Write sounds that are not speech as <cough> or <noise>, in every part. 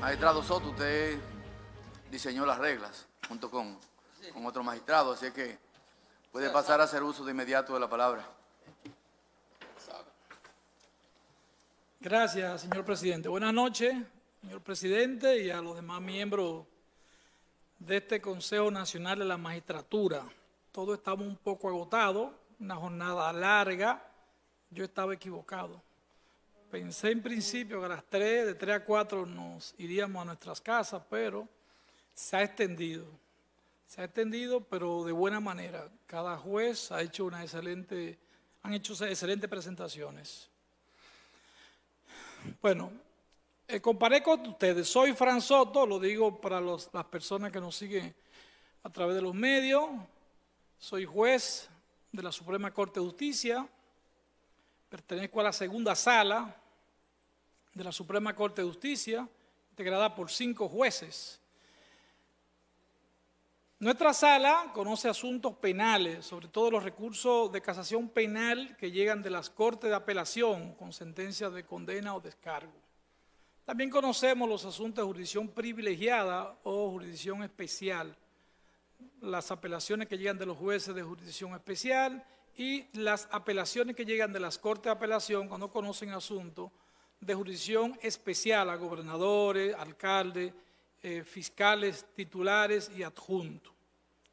Magistrado Soto, usted diseñó las reglas junto con, con otro magistrado, así que puede pasar a hacer uso de inmediato de la palabra. Gracias, señor presidente. Buenas noches, señor presidente, y a los demás miembros de este Consejo Nacional de la Magistratura. Todos estamos un poco agotados, una jornada larga. Yo estaba equivocado. Pensé en principio que a las 3, de 3 a 4 nos iríamos a nuestras casas, pero se ha extendido. Se ha extendido, pero de buena manera. Cada juez ha hecho una excelente, han hecho excelentes presentaciones. Bueno, eh, comparé con ustedes. Soy Fran Soto, lo digo para las personas que nos siguen a través de los medios. Soy juez de la Suprema Corte de Justicia. Pertenezco a la segunda sala de la Suprema Corte de Justicia, integrada por cinco jueces. Nuestra sala conoce asuntos penales, sobre todo los recursos de casación penal que llegan de las Cortes de Apelación con sentencias de condena o descargo. También conocemos los asuntos de jurisdicción privilegiada o jurisdicción especial, las apelaciones que llegan de los jueces de jurisdicción especial y las apelaciones que llegan de las Cortes de Apelación cuando conocen asuntos de jurisdicción especial a gobernadores, alcaldes, eh, fiscales titulares y adjuntos.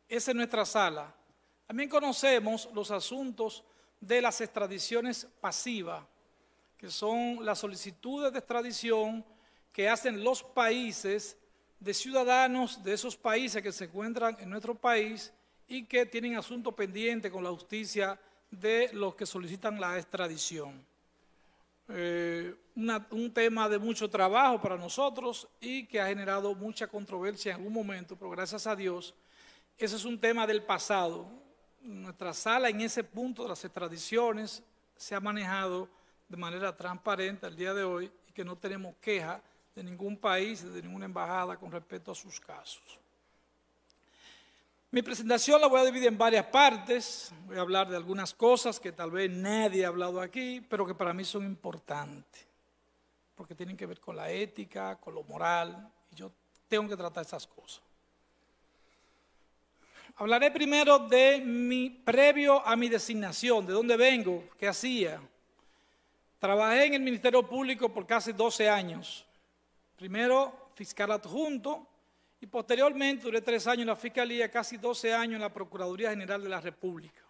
Esa es nuestra sala. También conocemos los asuntos de las extradiciones pasivas, que son las solicitudes de extradición que hacen los países de ciudadanos de esos países que se encuentran en nuestro país y que tienen asunto pendiente con la justicia de los que solicitan la extradición. Eh, un tema de mucho trabajo para nosotros y que ha generado mucha controversia en algún momento, pero gracias a Dios, ese es un tema del pasado. Nuestra sala en ese punto de las extradiciones se ha manejado de manera transparente al día de hoy y que no tenemos queja de ningún país, de ninguna embajada con respecto a sus casos. Mi presentación la voy a dividir en varias partes. Voy a hablar de algunas cosas que tal vez nadie ha hablado aquí, pero que para mí son importantes, porque tienen que ver con la ética, con lo moral, y yo tengo que tratar esas cosas. Hablaré primero de mi previo a mi designación, de dónde vengo, qué hacía. Trabajé en el Ministerio Público por casi 12 años. Primero fiscal adjunto, y posteriormente duré tres años en la Fiscalía, casi 12 años en la Procuraduría General de la República.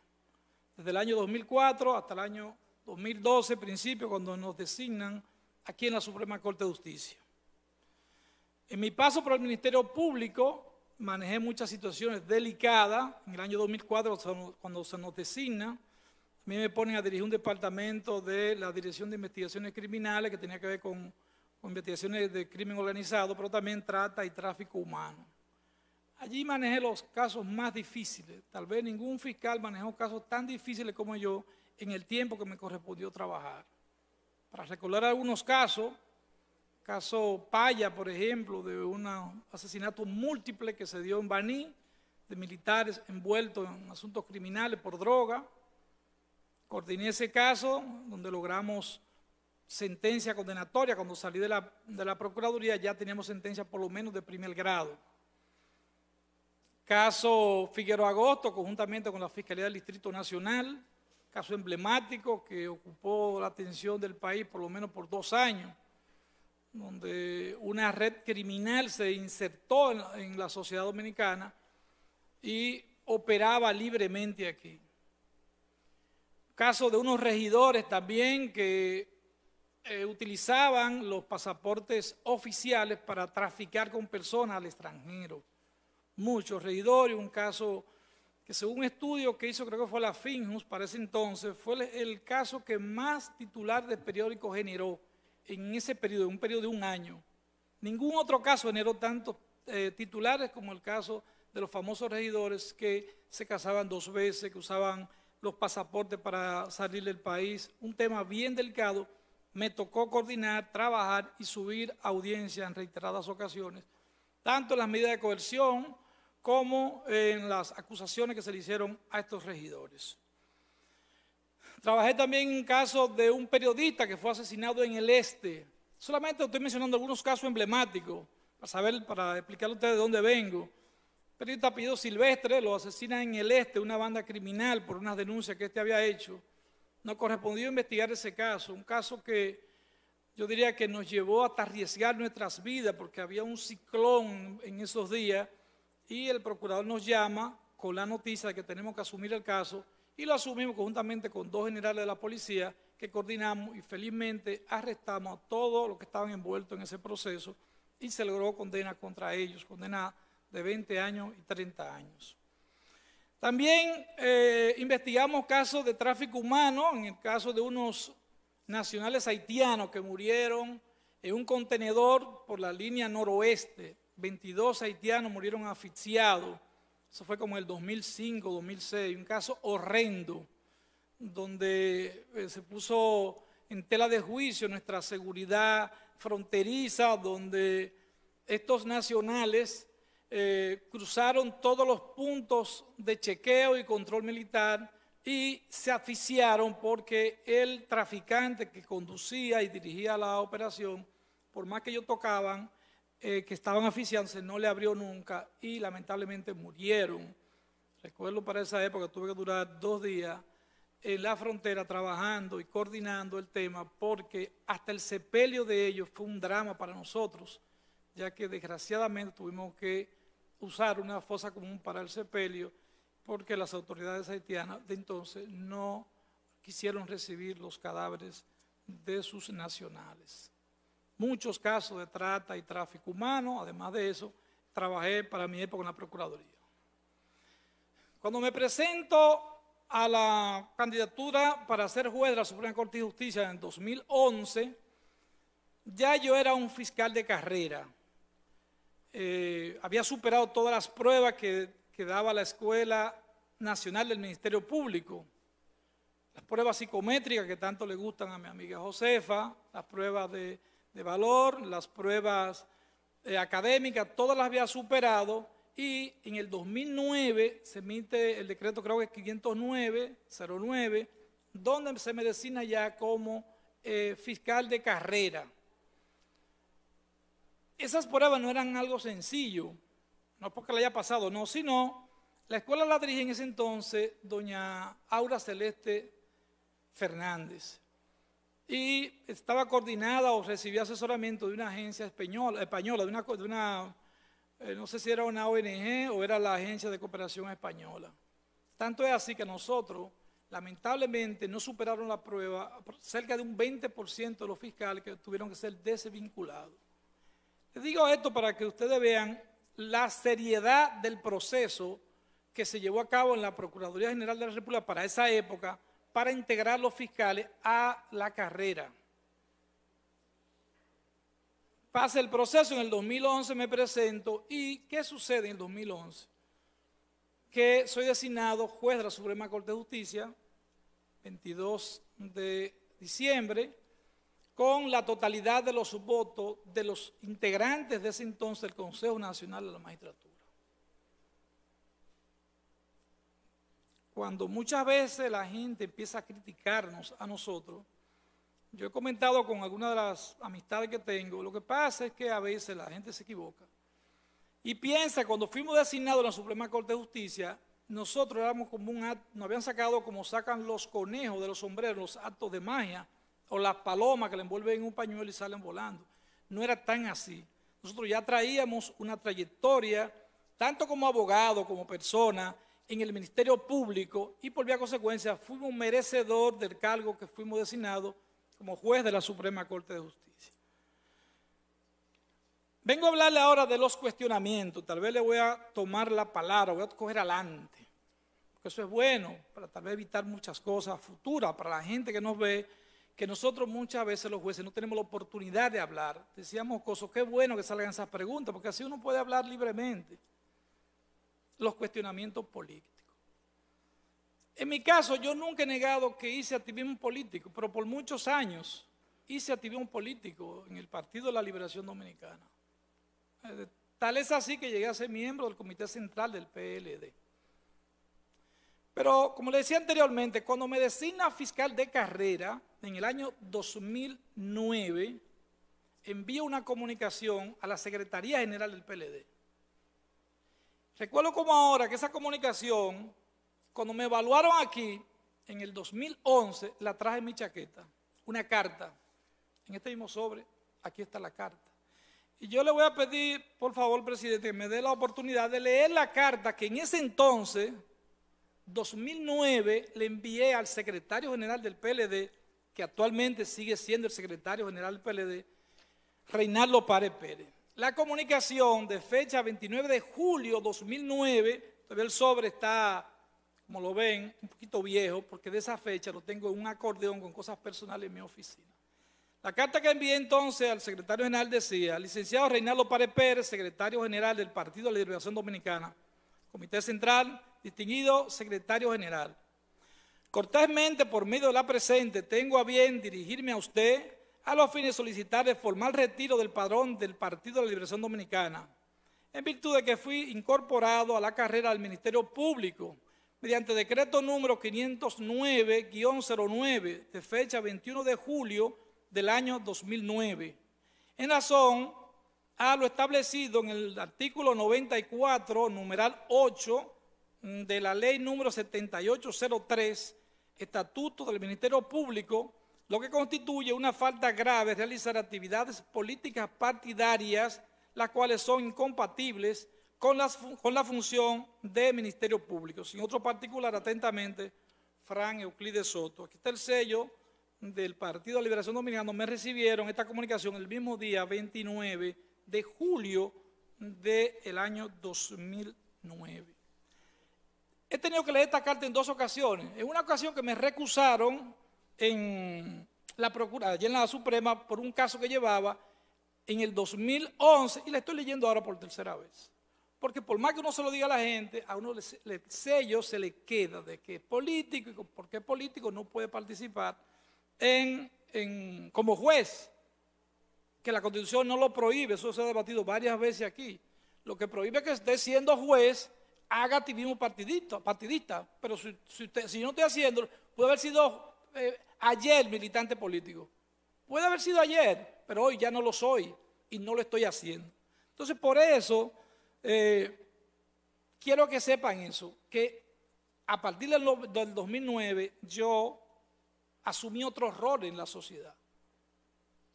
Desde el año 2004 hasta el año 2012, principio, cuando nos designan aquí en la Suprema Corte de Justicia. En mi paso por el Ministerio Público, manejé muchas situaciones delicadas. En el año 2004, cuando se nos designa, a mí me ponen a dirigir un departamento de la Dirección de Investigaciones Criminales que tenía que ver con investigaciones de crimen organizado, pero también trata y tráfico humano. Allí manejé los casos más difíciles. Tal vez ningún fiscal manejó casos tan difíciles como yo en el tiempo que me correspondió trabajar. Para recordar algunos casos, caso Paya, por ejemplo, de un asesinato múltiple que se dio en Baní, de militares envueltos en asuntos criminales por droga. Coordiné ese caso donde logramos sentencia condenatoria. Cuando salí de la, de la Procuraduría ya teníamos sentencia por lo menos de primer grado. Caso Figueroa Agosto, conjuntamente con la Fiscalía del Distrito Nacional, caso emblemático que ocupó la atención del país por lo menos por dos años, donde una red criminal se insertó en, en la sociedad dominicana y operaba libremente aquí. Caso de unos regidores también que eh, utilizaban los pasaportes oficiales para traficar con personas al extranjero. Muchos regidores, un caso que según un estudio que hizo, creo que fue la Finjus para ese entonces, fue el, caso que más titular de periódico generó en ese periodo, un periodo de un año. Ningún otro caso generó tantos eh, titulares como el caso de los famosos regidores que se casaban dos veces, que usaban los pasaportes para salir del país. Un tema bien delicado me tocó coordinar, trabajar y subir audiencia en reiteradas ocasiones, tanto en las medidas de coerción como en las acusaciones que se le hicieron a estos regidores. Trabajé también en caso de un periodista que fue asesinado en el este, Solamente estoy mencionando algunos casos emblemáticos para saber, para explicarle a ustedes de dónde vengo. Periodista apellido Silvestre lo asesina en el este una banda criminal por unas denuncias que este había hecho. No correspondió investigar ese caso, un caso que yo diría que nos llevó a arriesgar nuestras vidas porque había un ciclón en esos días y el procurador nos llama con la noticia de que tenemos que asumir el caso y lo asumimos conjuntamente con dos generales de la policía que coordinamos y felizmente arrestamos a todos los que estaban envueltos en ese proceso y se logró condena contra ellos, condena de 20 años y 30 años. También eh, investigamos casos de tráfico humano, en el caso de unos nacionales haitianos que murieron en un contenedor por la línea noroeste. 22 haitianos murieron asfixiados. Eso fue como el 2005, 2006, un caso horrendo, donde eh, se puso en tela de juicio nuestra seguridad fronteriza, donde estos nacionales eh, cruzaron todos los puntos de chequeo y control militar y se asfixiaron porque el traficante que conducía y dirigía la operación, por más que ellos tocaban, eh, que estaban asfixiándose, no le abrió nunca y lamentablemente murieron. Recuerdo para esa época tuve que durar dos días en la frontera trabajando y coordinando el tema porque hasta el sepelio de ellos fue un drama para nosotros, ya que desgraciadamente tuvimos que usar una fosa común para el sepelio porque las autoridades haitianas de entonces no quisieron recibir los cadáveres de sus nacionales. Muchos casos de trata y tráfico humano, además de eso, trabajé para mi época en la Procuraduría. Cuando me presento a la candidatura para ser juez de la Suprema Corte de Justicia en 2011, ya yo era un fiscal de carrera. Eh, había superado todas las pruebas que, daba la Escuela Nacional del Ministerio Público. Las pruebas psicométricas que tanto le gustan a mi amiga Josefa, las pruebas de, valor, las pruebas eh, académicas, todas las había superado y en el 2009 se emite el decreto, creo que es 509, 09, donde se me designa ya como eh, fiscal de carrera. Esas pruebas no eran algo sencillo, no porque le haya pasado, no, sino la escuela la en ese entonces doña Aura Celeste Fernández. Y estaba coordinada o recibía asesoramiento de una agencia española, española de, una, de una eh, no sé si era una ONG o era la Agencia de Cooperación Española. Tanto es así que nosotros, lamentablemente, no superaron la prueba cerca de un 20% de los fiscales que tuvieron que ser desvinculados. Les digo esto para que ustedes vean la seriedad del proceso que se llevó a cabo en la Procuraduría General de la República para esa época para integrar los fiscales a la carrera. Pasa el proceso, en el 2011 me presento y ¿qué sucede en el 2011? Que soy designado juez de la Suprema Corte de Justicia, 22 de diciembre, con la totalidad de los votos de los integrantes de ese entonces del Consejo Nacional de la Magistratura. Cuando muchas veces la gente empieza a criticarnos a nosotros, yo he comentado con algunas de las amistades que tengo, lo que pasa es que a veces la gente se equivoca y piensa, cuando fuimos designados en la Suprema Corte de Justicia, nosotros éramos como un acto, nos habían sacado como sacan los conejos de los sombreros, los actos de magia, o las palomas que le envuelven en un pañuelo y salen volando. No era tan así. Nosotros ya traíamos una trayectoria, tanto como abogado, como persona, en el Ministerio Público, y por vía consecuencia fuimos merecedor del cargo que fuimos designados como juez de la Suprema Corte de Justicia. Vengo a hablarle ahora de los cuestionamientos. Tal vez le voy a tomar la palabra, voy a coger adelante. Porque eso es bueno para tal vez evitar muchas cosas futuras para la gente que nos ve, que nosotros muchas veces los jueces no tenemos la oportunidad de hablar. Decíamos cosas, qué bueno que salgan esas preguntas, porque así uno puede hablar libremente. Los cuestionamientos políticos. En mi caso, yo nunca he negado que hice activismo político, pero por muchos años hice activismo político en el Partido de la Liberación Dominicana. Eh, tal es así que llegué a ser miembro del Comité Central del PLD. Pero, como le decía anteriormente, cuando me designa fiscal de carrera en el año 2009, envío una comunicación a la Secretaría General del PLD. Recuerdo como ahora que esa comunicación, cuando me evaluaron aquí, en el 2011, la traje en mi chaqueta, una carta, en este mismo sobre, aquí está la carta. Y yo le voy a pedir, por favor, presidente, que me dé la oportunidad de leer la carta que en ese entonces, 2009, le envié al secretario general del PLD, que actualmente sigue siendo el secretario general del PLD, Reinaldo Párez Pérez. La comunicación de fecha 29 de julio 2009, todavía el sobre está, como lo ven, un poquito viejo, porque de esa fecha lo tengo en un acordeón con cosas personales en mi oficina. La carta que envié entonces al secretario general decía, licenciado Reinaldo Párez Pérez, secretario general del Partido de la Liberación Dominicana, Comité Central, distinguido secretario general. Cortésmente, por medio de la presente, tengo a bien dirigirme a usted a los fines de solicitar el formal retiro del padrón del Partido de la Liberación Dominicana, en virtud de que fui incorporado a la carrera del Ministerio Público mediante decreto número 509-09 de fecha 21 de julio del año 2009, en razón a lo establecido en el artículo 94, numeral 8 de la ley número 7803 estatuto del Ministerio Público, lo que constituye una falta grave realizar actividades políticas partidarias, las cuales son incompatibles con, con la función de Ministerio Público. Sin otro particular, atentamente, Fran Euclides Soto. Aquí está el sello del Partido de Liberación Dominicana. Me recibieron esta comunicación el mismo día 29 de julio del año 2009. He tenido que leer esta carta en dos ocasiones. En una ocasión que me recusaron en la Procuraduría, allí en la Suprema, por un caso que llevaba en el 2011, y la estoy leyendo ahora por tercera vez. Porque por más que uno se lo diga a la gente, a uno el sello se le queda de que es político, y porque es político no puede participar como juez, que la Constitución no lo prohíbe, eso se ha debatido varias veces aquí. Lo que prohíbe es que esté siendo juez haga activismo partidista, partidista pero si, si no estoy haciendo, puede haber sido eh, ayer militante político. Puede haber sido ayer, pero hoy ya no lo soy y no lo estoy haciendo. Entonces, por eso, eh, quiero que sepan eso, que a partir del, del 2009 yo asumí otro rol en la sociedad.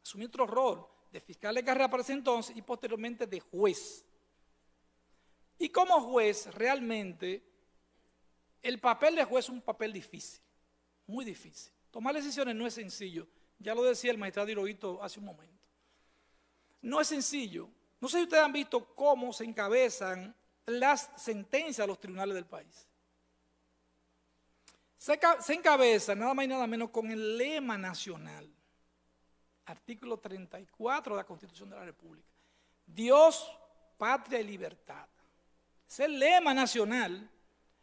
Asumí otro rol de fiscal de carrera para ese entonces y posteriormente de juez. Y como juez, realmente, el papel de juez es un papel difícil, muy difícil. Tomar decisiones no es sencillo. Ya lo decía el magistrado Hirohito hace un momento. No es sencillo. No sé si ustedes han visto cómo se encabezan las sentencias de los tribunales del país. Se, se encabeza nada más y nada menos con el lema nacional. Artículo 34 de la Constitución de la República. Dios, patria y libertad. Es el lema nacional.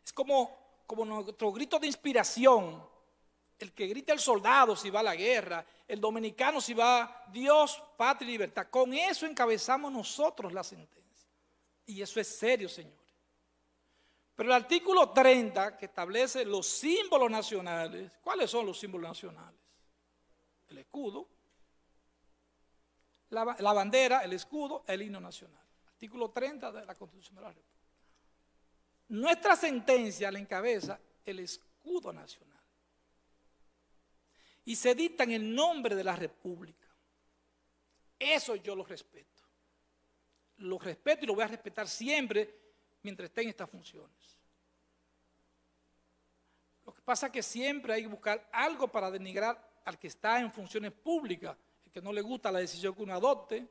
Es como, como nuestro grito de inspiración. El que grita el soldado si va a la guerra, el dominicano si va Dios, patria y libertad. Con eso encabezamos nosotros la sentencia. Y eso es serio, señores. Pero el artículo 30, que establece los símbolos nacionales, ¿cuáles son los símbolos nacionales? El escudo, la, la bandera, el escudo, el himno nacional. Artículo 30 de la Constitución de la República. Nuestra sentencia la encabeza el escudo nacional. Y se dicta en el nombre de la República. Eso yo lo respeto. Lo respeto y lo voy a respetar siempre mientras esté en estas funciones. Lo que pasa es que siempre hay que buscar algo para denigrar al que está en funciones públicas, el que no le gusta la decisión que uno adopte.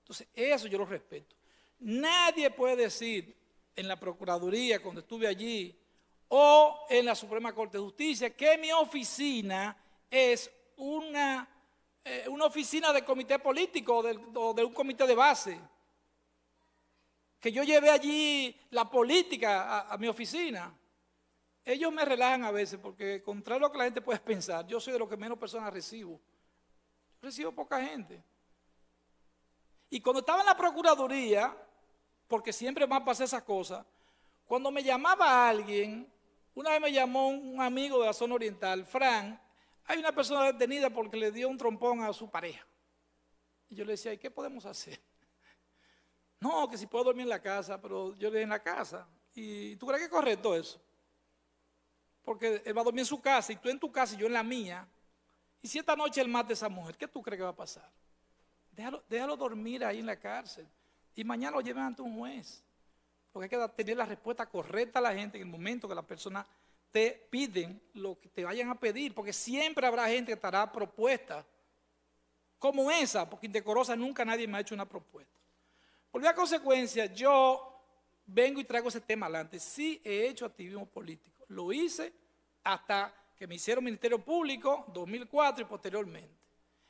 Entonces, eso yo lo respeto. Nadie puede decir en la Procuraduría cuando estuve allí o en la Suprema Corte de Justicia que mi oficina es una, eh, una oficina de comité político o de, un comité de base. Que yo llevé allí la política a, mi oficina. Ellos me relajan a veces porque, contrario a lo que la gente puede pensar, yo soy de los que menos personas recibo. Yo recibo poca gente. Y cuando estaba en la Procuraduría, porque siempre me pasar esas cosas. Cuando me llamaba alguien, una vez me llamó un amigo de la zona oriental, Fran, hay una persona detenida porque le dio un trompón a su pareja. Y yo le decía, ¿y qué podemos hacer? <laughs> No, que si puedo dormir en la casa, pero yo le dije en la casa. ¿Y tú crees que es correcto eso? Porque él va a dormir en su casa y tú en tu casa y yo en la mía. Y si esta noche él mata a esa mujer, ¿qué tú crees que va a pasar? Déjalo dormir ahí en la cárcel. Y mañana lo lleven ante un juez. Porque hay que tener la respuesta correcta a la gente en el momento que la persona te piden lo que te vayan a pedir. Porque siempre habrá gente que estará propuesta como esa, porque indecorosa nunca nadie me ha hecho una propuesta. Por la consecuencia, yo vengo y traigo ese tema adelante. Sí he hecho activismo político. Lo hice hasta que me hicieron Ministerio Público, 2004 y posteriormente.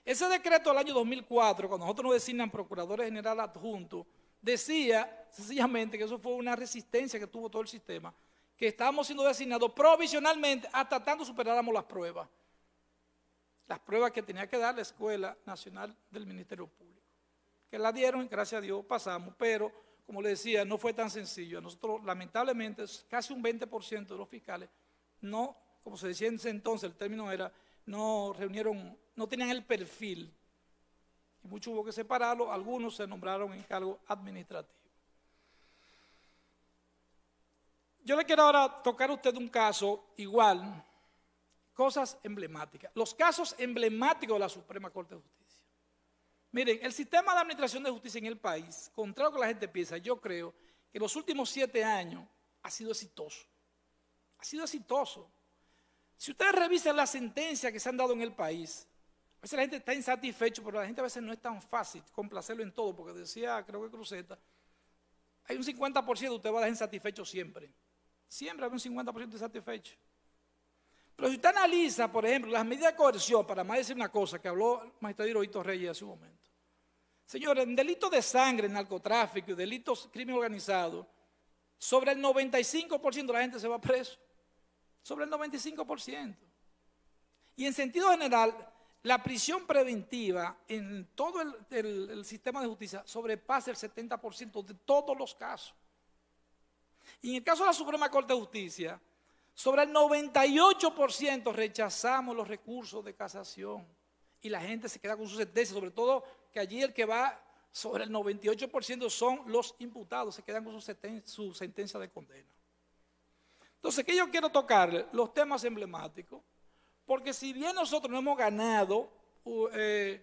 Ese decreto del año 2004, cuando nosotros nos designan procuradores general adjunto, decía sencillamente que eso fue una resistencia que tuvo todo el sistema, que estábamos siendo designados provisionalmente hasta tanto superáramos las pruebas. Las pruebas que tenía que dar la Escuela Nacional del Ministerio Público. Que la dieron y gracias a Dios pasamos, pero como le decía, no fue tan sencillo. Nosotros, lamentablemente, casi un 20% de los fiscales no, como se decía en ese entonces, el término era, no reunieron, no tenían el perfil. Y mucho hubo que separarlo, algunos se nombraron en cargo administrativo. Yo le quiero ahora tocar a usted un caso igual, cosas emblemáticas. Los casos emblemáticos de la Suprema Corte de Justicia. Miren, el sistema de administración de justicia en el país, contrario a lo que la gente piensa, yo creo que los últimos siete años ha sido exitoso. Ha sido exitoso. Si ustedes revisan las sentencias que se han dado en el país, veces la gente está insatisfecha, pero la gente a veces no es tan fácil complacerlo en todo, porque decía, creo que Cruzeta, hay un 50% de usted va a dejar insatisfecho siempre. Siempre hay un 50% insatisfecho. Pero si usted analiza, por ejemplo, las medidas de coerción, para más decir una cosa que habló el magistrado Hirohito Reyes hace un momento. Señores, en delitos de sangre, narcotráfico y delitos crimen organizado, sobre el 95% de la gente se va preso. Sobre el 95%. Y en sentido general, la prisión preventiva en todo el, sistema de justicia sobrepasa el 70% de todos los casos. Y en el caso de la Suprema Corte de Justicia, sobre el 98% rechazamos los recursos de casación y la gente se queda con su sentencia, sobre todo que allí el que va sobre el 98% son los imputados, se quedan con su, sentencia de condena. Entonces, ¿qué yo quiero tocar? Los temas emblemáticos, porque si bien nosotros no hemos ganado eh,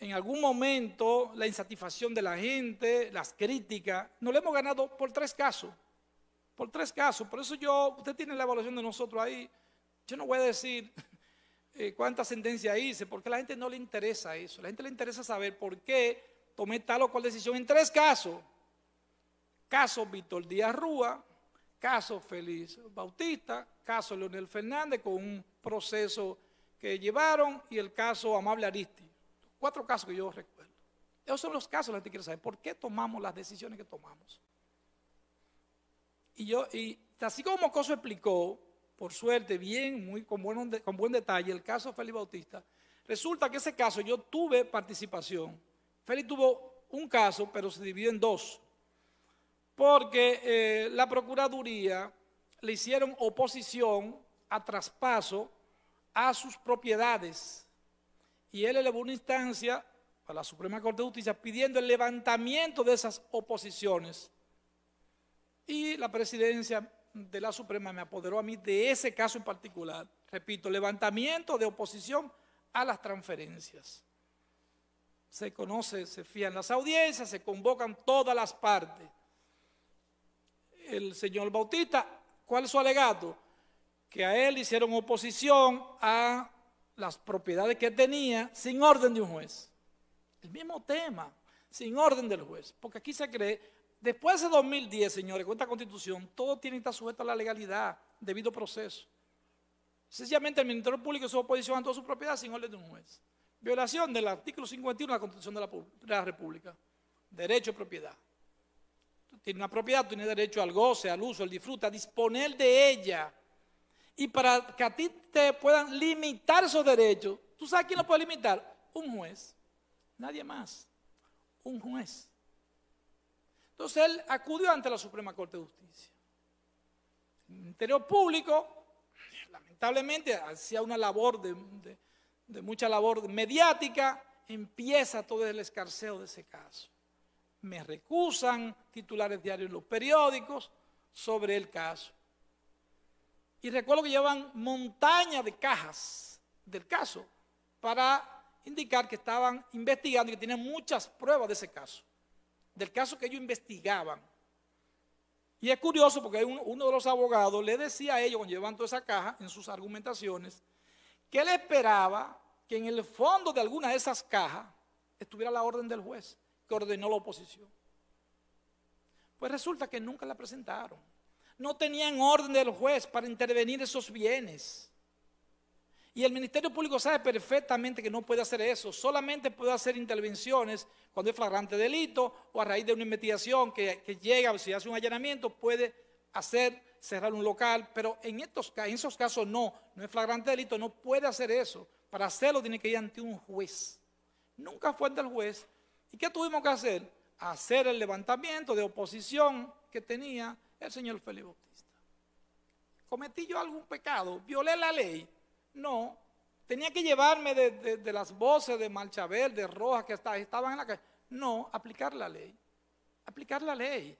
en algún momento la insatisfacción de la gente, las críticas, no lo hemos ganado por tres casos. Por tres casos. Por eso yo, usted tiene la evaluación de nosotros ahí. Yo no voy a decir <laughs> eh, cuántas sentencias hice, porque a la gente no le interesa eso. A la gente le interesa saber por qué tomé tal o cual decisión en tres casos. Caso Víctor Díaz Rúa, caso Félix Bautista, caso Leonel Fernández con un proceso que llevaron y el caso Amable Aristi. Cuatro casos que yo recuerdo. Esos son los casos que la gente quiere saber. ¿Por qué tomamos las decisiones que tomamos? Y, yo, y así como Mocoso explicó, por suerte, bien, muy con buen, con buen detalle, el caso de Félix Bautista, resulta que ese caso yo tuve participación. Félix tuvo un caso, pero se dividió en dos, porque eh, la Procuraduría le hicieron oposición a traspaso a sus propiedades. Y él elevó una instancia a la Suprema Corte de Justicia pidiendo el levantamiento de esas oposiciones y la presidencia de la Suprema me apoderó a mí de ese caso en particular. Repito, levantamiento de oposición a las transferencias. Se conoce, se fían las audiencias, se convocan todas las partes. El señor Bautista, ¿cuál es su alegato? Que a él hicieron oposición a las propiedades que tenía sin orden de un juez. El mismo tema, sin orden del juez. Porque aquí se cree Después de 2010, señores, con esta constitución, todo tiene que estar sujeto a la legalidad, debido proceso. Sencillamente el Ministerio Público se oposición a toda su propiedad sin orden de un juez. Violación del artículo 51 de la Constitución de la, República. Derecho de propiedad. Tiene una propiedad, tiene derecho al goce, al uso, al disfrute, a disponer de ella. Y para que a ti te puedan limitar esos derechos, ¿tú sabes quién lo puede limitar? Un juez. Nadie más. Un juez. Entonces él acudió ante la Suprema Corte de Justicia. El Ministerio Público, lamentablemente, hacía una labor de, mucha labor mediática empieza todo el escarceo de ese caso. Me recusan titulares diarios en los periódicos sobre el caso. Y recuerdo que llevan montaña de cajas del caso para indicar que estaban investigando y que tenían muchas pruebas de ese caso, del caso que ellos investigaban. Y es curioso porque uno de los abogados le decía a ellos cuando llevaban toda esa caja en sus argumentaciones que él esperaba que en el fondo de alguna de esas cajas estuviera la orden del juez que ordenó la oposición. Pues resulta que nunca la presentaron. No tenían orden del juez para intervenir esos bienes. Y el Ministerio Público sabe perfectamente que no puede hacer eso, solamente puede hacer intervenciones cuando es flagrante delito o a raíz de una investigación que, llega, si hace un allanamiento, puede hacer cerrar un local, pero en, estos, en esos casos no, no es flagrante delito, no puede hacer eso. Para hacerlo tiene que ir ante un juez. Nunca fue ante el juez. ¿Y qué tuvimos que hacer? Hacer el levantamiento de oposición que tenía el señor Félix Bautista. ¿Cometí yo algún pecado? ¿Violé la ley? No, tenía que llevarme de, las voces de Malchabel, de Rojas que estaban en la calle. No, aplicar la ley. Aplicar la ley.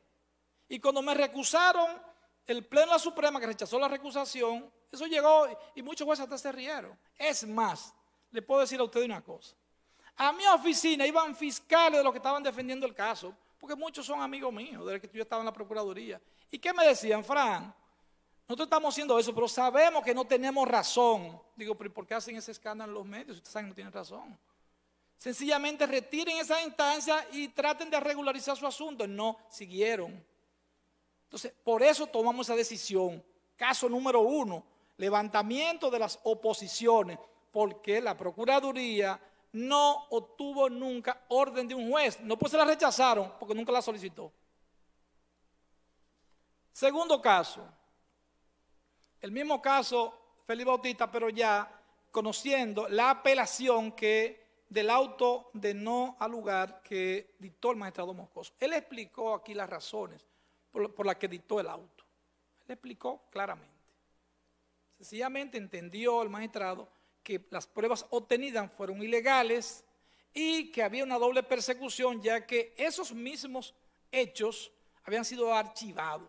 Y cuando me recusaron, el Pleno de la Suprema que rechazó la recusación, eso llegó y muchos jueces hasta se rieron. Es más, le puedo decir a usted una cosa. A mi oficina iban fiscales de los que estaban defendiendo el caso, porque muchos son amigos míos, desde que yo estaba en la Procuraduría. ¿Y qué me decían, Fran? Nosotros estamos haciendo eso, pero sabemos que no tenemos razón. Digo, pero ¿por qué hacen ese escándalo en los medios? Ustedes saben que no tienen razón. Sencillamente retiren esa instancia y traten de regularizar su asunto. No, siguieron. Entonces, por eso tomamos esa decisión. Caso número uno, levantamiento de las oposiciones, porque la Procuraduría no obtuvo nunca orden de un juez. No pues se la rechazaron porque nunca la solicitó. Segundo caso, el mismo caso, Felipe Bautista, pero ya conociendo la apelación que del auto de no al lugar que dictó el magistrado Moscoso. Él explicó aquí las razones por, las que dictó el auto. Él explicó claramente. Sencillamente entendió el magistrado que las pruebas obtenidas fueron ilegales y que había una doble persecución, ya que esos mismos hechos habían sido archivados.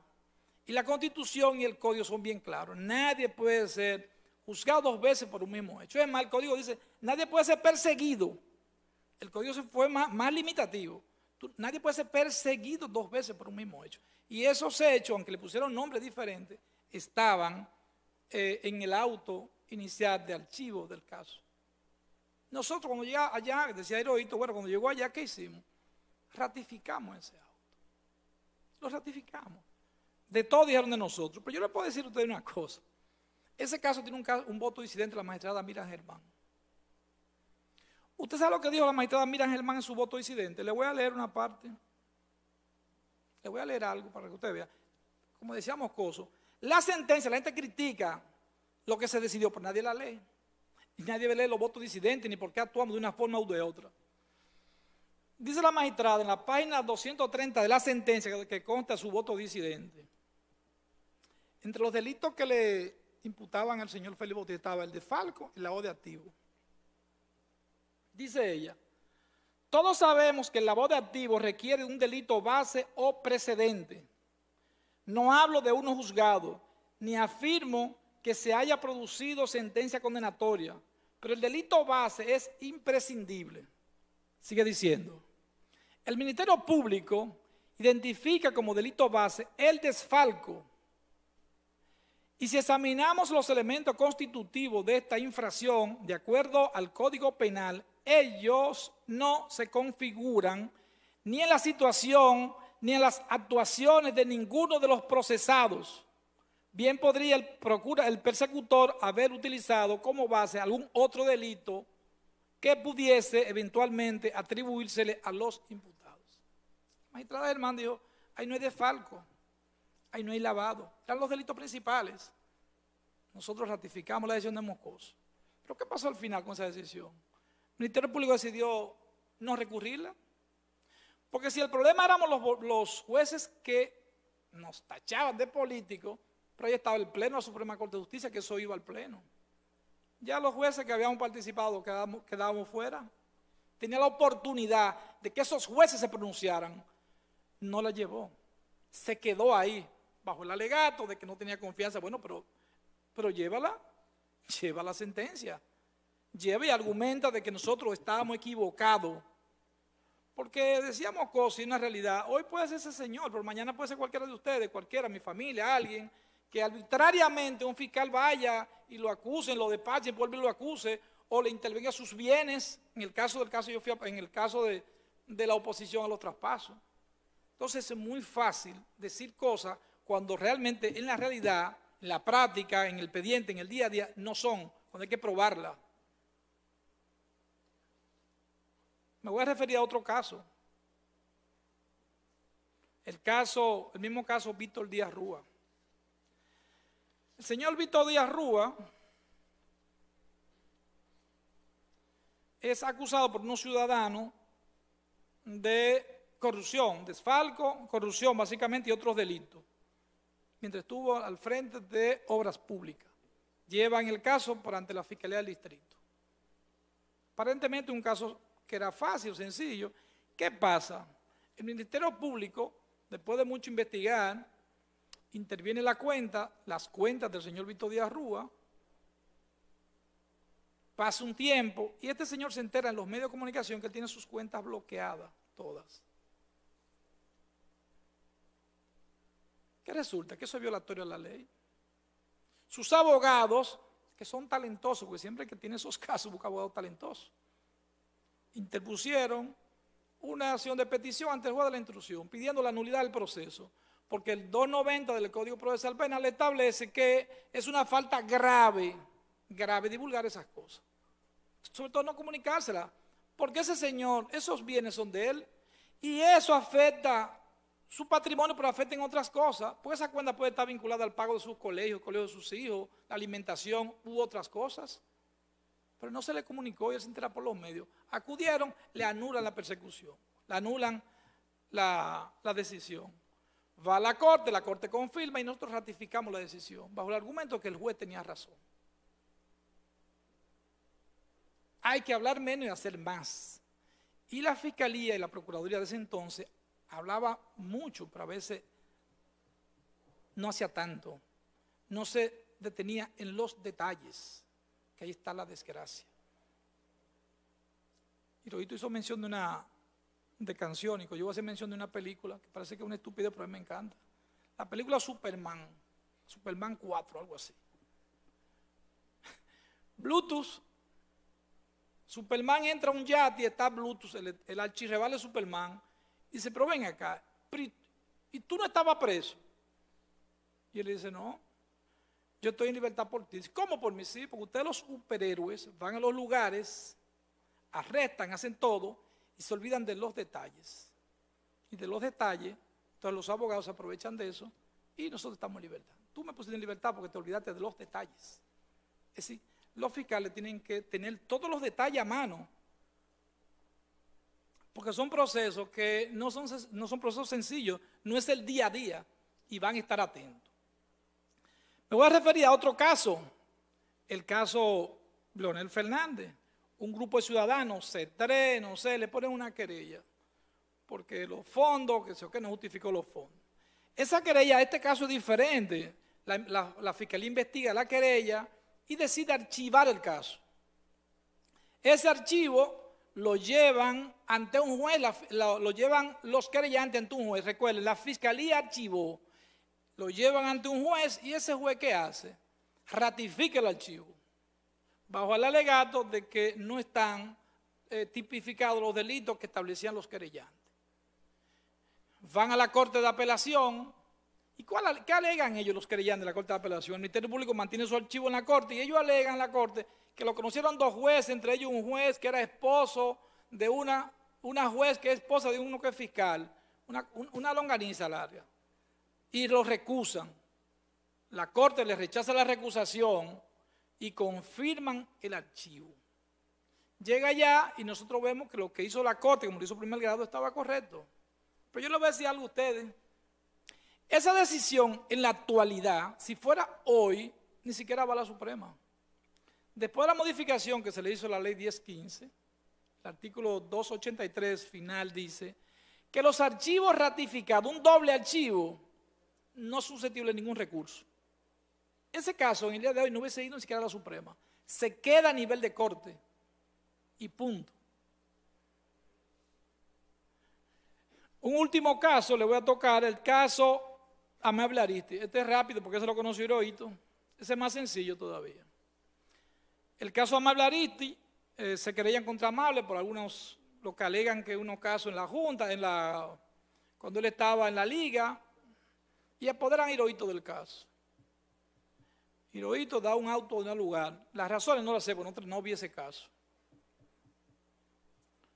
Y la constitución y el código son bien claros. Nadie puede ser juzgado dos veces por un mismo hecho. Es más, el código dice, nadie puede ser perseguido. El código fue más, limitativo. nadie puede ser perseguido dos veces por un mismo hecho. Y esos hechos, aunque le pusieron nombres diferentes, estaban eh, en el auto inicial de archivo del caso. Nosotros cuando llegamos allá, decía Heroito, bueno, cuando llegó allá, ¿qué hicimos? Ratificamos ese auto. Lo ratificamos. De todo dijeron de nosotros. Pero yo le puedo decir a ustedes una cosa. Ese caso tiene un, voto disidente de la magistrada Miriam Germán. ¿Usted sabe lo que dijo la magistrada Miriam Germán en su voto disidente? Le voy a leer una parte. Le voy a leer algo para que usted vea. Como decíamos Coso, la sentencia, la gente critica lo que se decidió, pero nadie la lee. Y nadie lee los votos disidentes ni por qué actuamos de una forma u de otra. Dice la magistrada en la página 230 de la sentencia que consta su voto disidente. Entre los delitos que le imputaban al señor Félix Bautista estaba el de Falco y la O de activo. Dice ella, todos sabemos que el voz de activo requiere un delito base o precedente. No hablo de uno juzgado, ni afirmo que se haya producido sentencia condenatoria, pero el delito base es imprescindible. Sigue diciendo, el Ministerio Público identifica como delito base el desfalco y si examinamos los elementos constitutivos de esta infracción, de acuerdo al Código Penal, ellos no se configuran ni en la situación ni en las actuaciones de ninguno de los procesados. Bien podría el, persecutor haber utilizado como base algún otro delito que pudiese eventualmente atribuírsele a los imputados. Magistrada Germán dijo, ahí no hay desfalco ahí no hay lavado. Eran los delitos principales. Nosotros ratificamos la decisión de Moscoso. Pero ¿qué pasó al final con esa decisión? El Ministerio Público decidió no recurrirla. Porque si el problema éramos los, jueces que nos tachaban de políticos, pero ahí estaba el Pleno de la Suprema Corte de Justicia, que eso iba al Pleno. Ya los jueces que habíamos participado quedábamos, quedábamos fuera. tenía la oportunidad de que esos jueces se pronunciaran, no la llevó. Se quedó ahí, bajo el alegato de que no tenía confianza. Bueno, pero, pero llévala, lleva la sentencia. Lleva y argumenta de que nosotros estábamos equivocados. Porque decíamos cosas y una realidad. Hoy puede ser ese señor, pero mañana puede ser cualquiera de ustedes, cualquiera, mi familia, alguien, que arbitrariamente un fiscal vaya y lo acuse, lo despache, vuelve y lo acuse, o le intervenga sus bienes, en el caso del caso, yo fui en el caso de, de la oposición a los traspasos. Entonces es muy fácil decir cosas cuando realmente en la realidad, en la práctica, en el pediente, en el día a día, no son, cuando hay que probarla. Me voy a referir a otro caso. El caso, el mismo caso Víctor Díaz Rúa. El señor Víctor Díaz Rúa es acusado por unos ciudadanos de corrupción, desfalco, corrupción básicamente y otros delitos, mientras estuvo al frente de obras públicas. Llevan el caso por ante la Fiscalía del Distrito. Aparentemente un caso que era fácil, sencillo. ¿Qué pasa? El Ministerio Público, después de mucho investigar, interviene la cuenta, las cuentas del señor Víctor Díaz Rúa, pasa un tiempo y este señor se entera en los medios de comunicación que él tiene sus cuentas bloqueadas, todas. ¿Qué resulta? Que eso es violatorio a la ley. Sus abogados, que son talentosos, porque siempre que tiene esos <laughs> casos busca abogados talentosos, interpusieron una acción de petición ante el juez de la instrucción pidiendo la nulidad del proceso, porque el 290 del Código Procesal Penal establece que es una falta grave, grave divulgar esas cosas. Sobre todo no comunicársela, porque ese señor, esos bienes son de él, y eso afecta su patrimonio, pero afecta en otras cosas, porque esa cuenta puede estar vinculada al pago de sus colegios, colegios de sus hijos, la alimentación u otras cosas pero no se le comunicó y él se entera por los medios. Acudieron, le anulan la persecución, le anulan la, decisión. Va a la corte, la corte confirma y nosotros ratificamos la decisión, bajo el argumento que el juez tenía razón. Hay que hablar menos y hacer más. Y la fiscalía y la procuraduría de ese entonces hablaba mucho, pero a veces no hacía tanto. No se detenía en los detalles que ahí está la desgracia. Y Rodito hizo mención de una de canción, y yo voy a hacer mención de una película que parece que es una estupidez, pero a mí me encanta. La película Superman, Superman 4, algo así. <laughs> Bluetooth. Superman entra a un yate y está Bluetooth, el, el de Superman. Y dice, pero ven acá, y tú no estabas preso. Y él dice, no, yo estoy en libertad por ti. ¿Cómo por mí? Sí, porque ustedes los superhéroes van a los lugares, arrestan, hacen todo y se olvidan de los detalles. Y de los detalles, entonces los abogados aprovechan de eso y nosotros estamos en libertad. Tú me pusiste en libertad porque te olvidaste de los detalles. Es decir, los fiscales tienen que tener todos los detalles a mano. Porque son procesos que no son, no son procesos sencillos, no es el día a día y van a estar atentos. Me voy a referir a otro caso, el caso Leonel Fernández. Un grupo de ciudadanos, se tres, no sé, le ponen una querella, porque los fondos, que sé que no justificó los fondos. Esa querella, este caso es diferente. La, fiscalía investiga la querella y decide archivar el caso. Ese archivo lo llevan ante un juez, lo llevan los querellantes ante un juez. Recuerden, la fiscalía archivó lo llevan ante un juez y ese juez ¿qué hace? Ratifica el archivo, bajo el alegato de que no están eh, tipificados los delitos que establecían los querellantes. Van a la Corte de Apelación, ¿y qué alegan ellos los querellantes de la Corte de Apelación? El Ministerio Público mantiene su archivo en la Corte y ellos alegan en la Corte que lo conocieron dos jueces, entre ellos un juez que era esposo de una, una juez que es esposa de uno que es fiscal, una, una longaniza larga y lo recusan. La Corte le rechaza la recusación y confirman el archivo. Llega allá y nosotros vemos que lo que hizo la Corte, como lo hizo primer grado, estaba correcto. Pero yo le voy a decir algo a ustedes. Esa decisión en la actualidad, si fuera hoy, ni siquiera va a la Suprema. Después de la modificación que se le hizo a la ley 1015, el artículo 283 final dice que los archivos ratificados, un doble archivo, no es susceptible de ningún recurso. Ese caso en el día de hoy no hubiese ido ni siquiera a la Suprema. Se queda a nivel de corte y punto. Un último caso, le voy a tocar el caso Amable Aristi. Este es rápido porque se lo conoció Hirohito. Ese es más sencillo todavía. El caso Amable Aristi eh, se creían contra Amable por algunos, lo que alegan que unos casos en la Junta, en la, cuando él estaba en la Liga, y apoderan Hirohito del caso. Hirohito da un auto en un lugar. Las razones no las sé, porque no, no vi ese caso.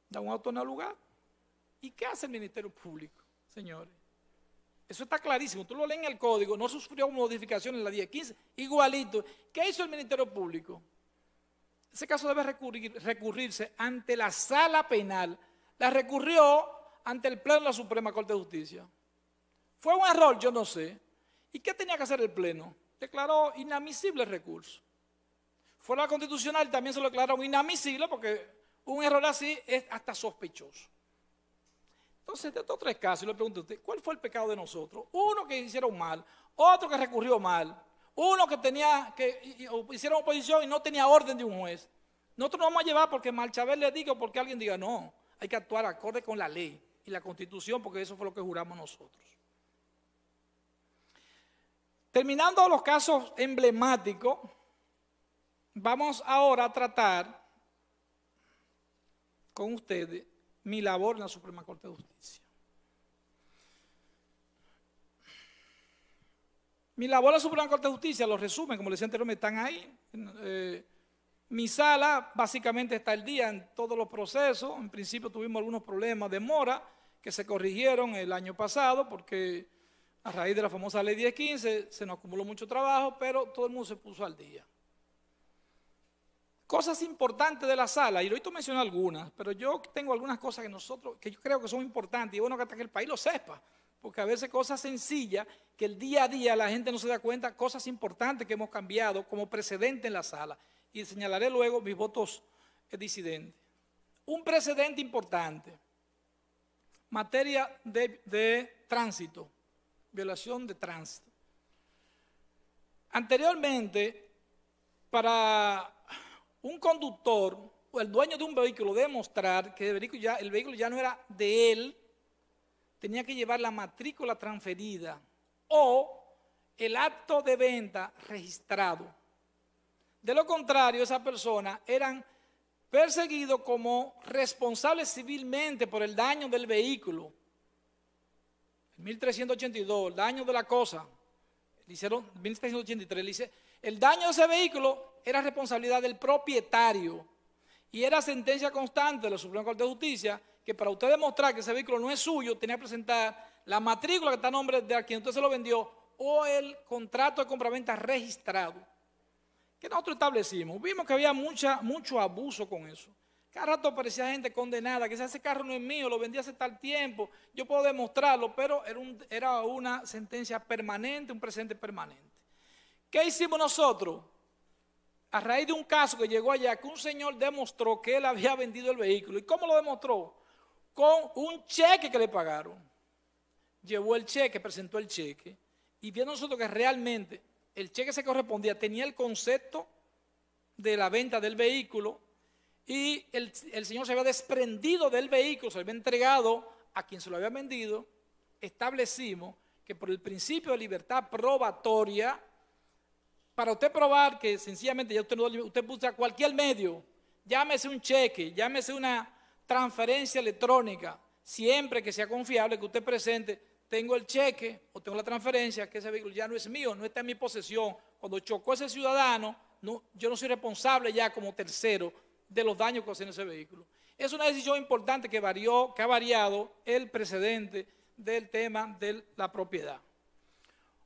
Da un auto en un lugar ¿Y qué hace el Ministerio Público, señores? Eso está clarísimo. Tú lo lees en el código, no sufrió modificación en la 1015, igualito. ¿Qué hizo el Ministerio Público? Ese caso debe recurrirse ante la sala penal. La recurrió ante el Pleno de la Suprema Corte de Justicia. ¿Fue un error? Yo no sé. ¿Y qué tenía que hacer el Pleno? Declaró inadmisible el recurso. Fuera constitucional también se lo declaró inadmisible porque un error así es hasta sospechoso. Entonces, de estos tres casos, le pregunto a usted, ¿cuál fue el pecado de nosotros? Uno que hicieron mal, otro que recurrió mal, uno que tenía, que hicieron oposición y no tenía orden de un juez. Nosotros no vamos a llevar porque Malchabel le diga o porque alguien diga, no, hay que actuar acorde con la ley y la constitución porque eso fue lo que juramos nosotros. Terminando los casos emblemáticos, vamos ahora a tratar con ustedes mi labor en la Suprema Corte de Justicia. Mi labor en la Suprema Corte de Justicia, los resumen, como les decía anteriormente, están ahí. Eh, mi sala básicamente está al día en todos los procesos. En principio tuvimos algunos problemas de mora que se corrigieron el año pasado porque a raíz de la famosa ley 1015 se nos acumuló mucho trabajo, pero todo el mundo se puso al día. Cosas importantes de la sala, y ahorita mencioné algunas, pero yo tengo algunas cosas que nosotros, que yo creo que son importantes, y bueno que hasta que el país lo sepa, porque a veces cosas sencillas, que el día a día la gente no se da cuenta, cosas importantes que hemos cambiado como precedente en la sala, y señalaré luego mis votos disidentes. Un precedente importante, materia de, de tránsito, violación de tránsito. Anteriormente, para un conductor o el dueño de un vehículo demostrar que el vehículo, ya, no era de él, tenía que llevar la matrícula transferida o el acto de venta registrado. De lo contrario, esas personas eran perseguidos como responsables civilmente por el daño del vehículo. 1382, el daño de la cosa. Le hicieron 1383, le dice, el daño de ese vehículo era responsabilidad del propietario y era sentencia constante de la Suprema Corte de Justicia que para usted demostrar que ese vehículo no es suyo, tenía que presentar la matrícula que está a nombre de quien usted se lo vendió o el contrato de compraventa registrado. Que nosotros establecimos. Vimos que había mucha, mucho abuso con eso. Cada rato aparecía gente condenada, que ese carro no es mío, lo vendí hace tal tiempo, yo puedo demostrarlo, pero era, una sentencia permanente, un presente permanente. ¿Qué hicimos nosotros? a raíz de un caso que llegó allá, que un señor demostró que él había vendido el vehículo. ¿Y cómo lo demostró? Con un cheque que le pagaron. Llevó el cheque, presentó el cheque, y vio nosotros que realmente el cheque se correspondía, tenía el concepto de la venta del vehículo, y el, señor se había desprendido del vehículo, se había entregado a quien se lo había vendido. Establecimos que por el principio de libertad probatoria, para usted probar que sencillamente ya usted, usted usa cualquier medio, llámese un cheque, llámese una transferencia electrónica, siempre que sea confiable que usted presente, tengo el cheque o tengo la transferencia, que ese vehículo ya no es mío, no está en mi posesión. Cuando chocó ese ciudadano, no, yo no soy responsable ya como tercero de los daños que en ese vehículo. Es una decisión importante que, varió, que ha variado el precedente del tema de la propiedad.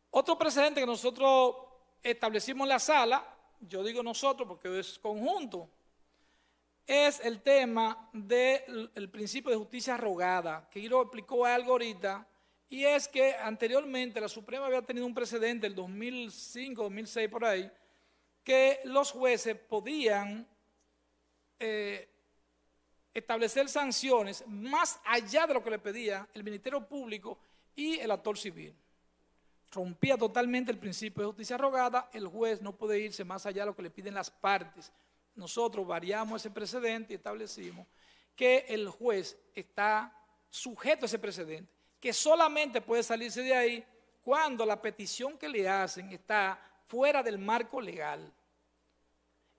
Otro precedente que nosotros establecimos la sala, yo digo nosotros porque es conjunto, es el tema del principio de justicia rogada, que Hiro explicó algo ahorita, y es que anteriormente la Suprema había tenido un precedente, el 2005, 2006 por ahí, que los jueces podían eh, establecer sanciones más allá de lo que le pedía el Ministerio Público y el actor civil. Rompía totalmente el principio de justicia rogada, el juez no puede irse más allá de lo que le piden las partes. Nosotros variamos ese precedente y establecimos que el juez está sujeto a ese precedente, que solamente puede salirse de ahí cuando la petición que le hacen está fuera del marco legal.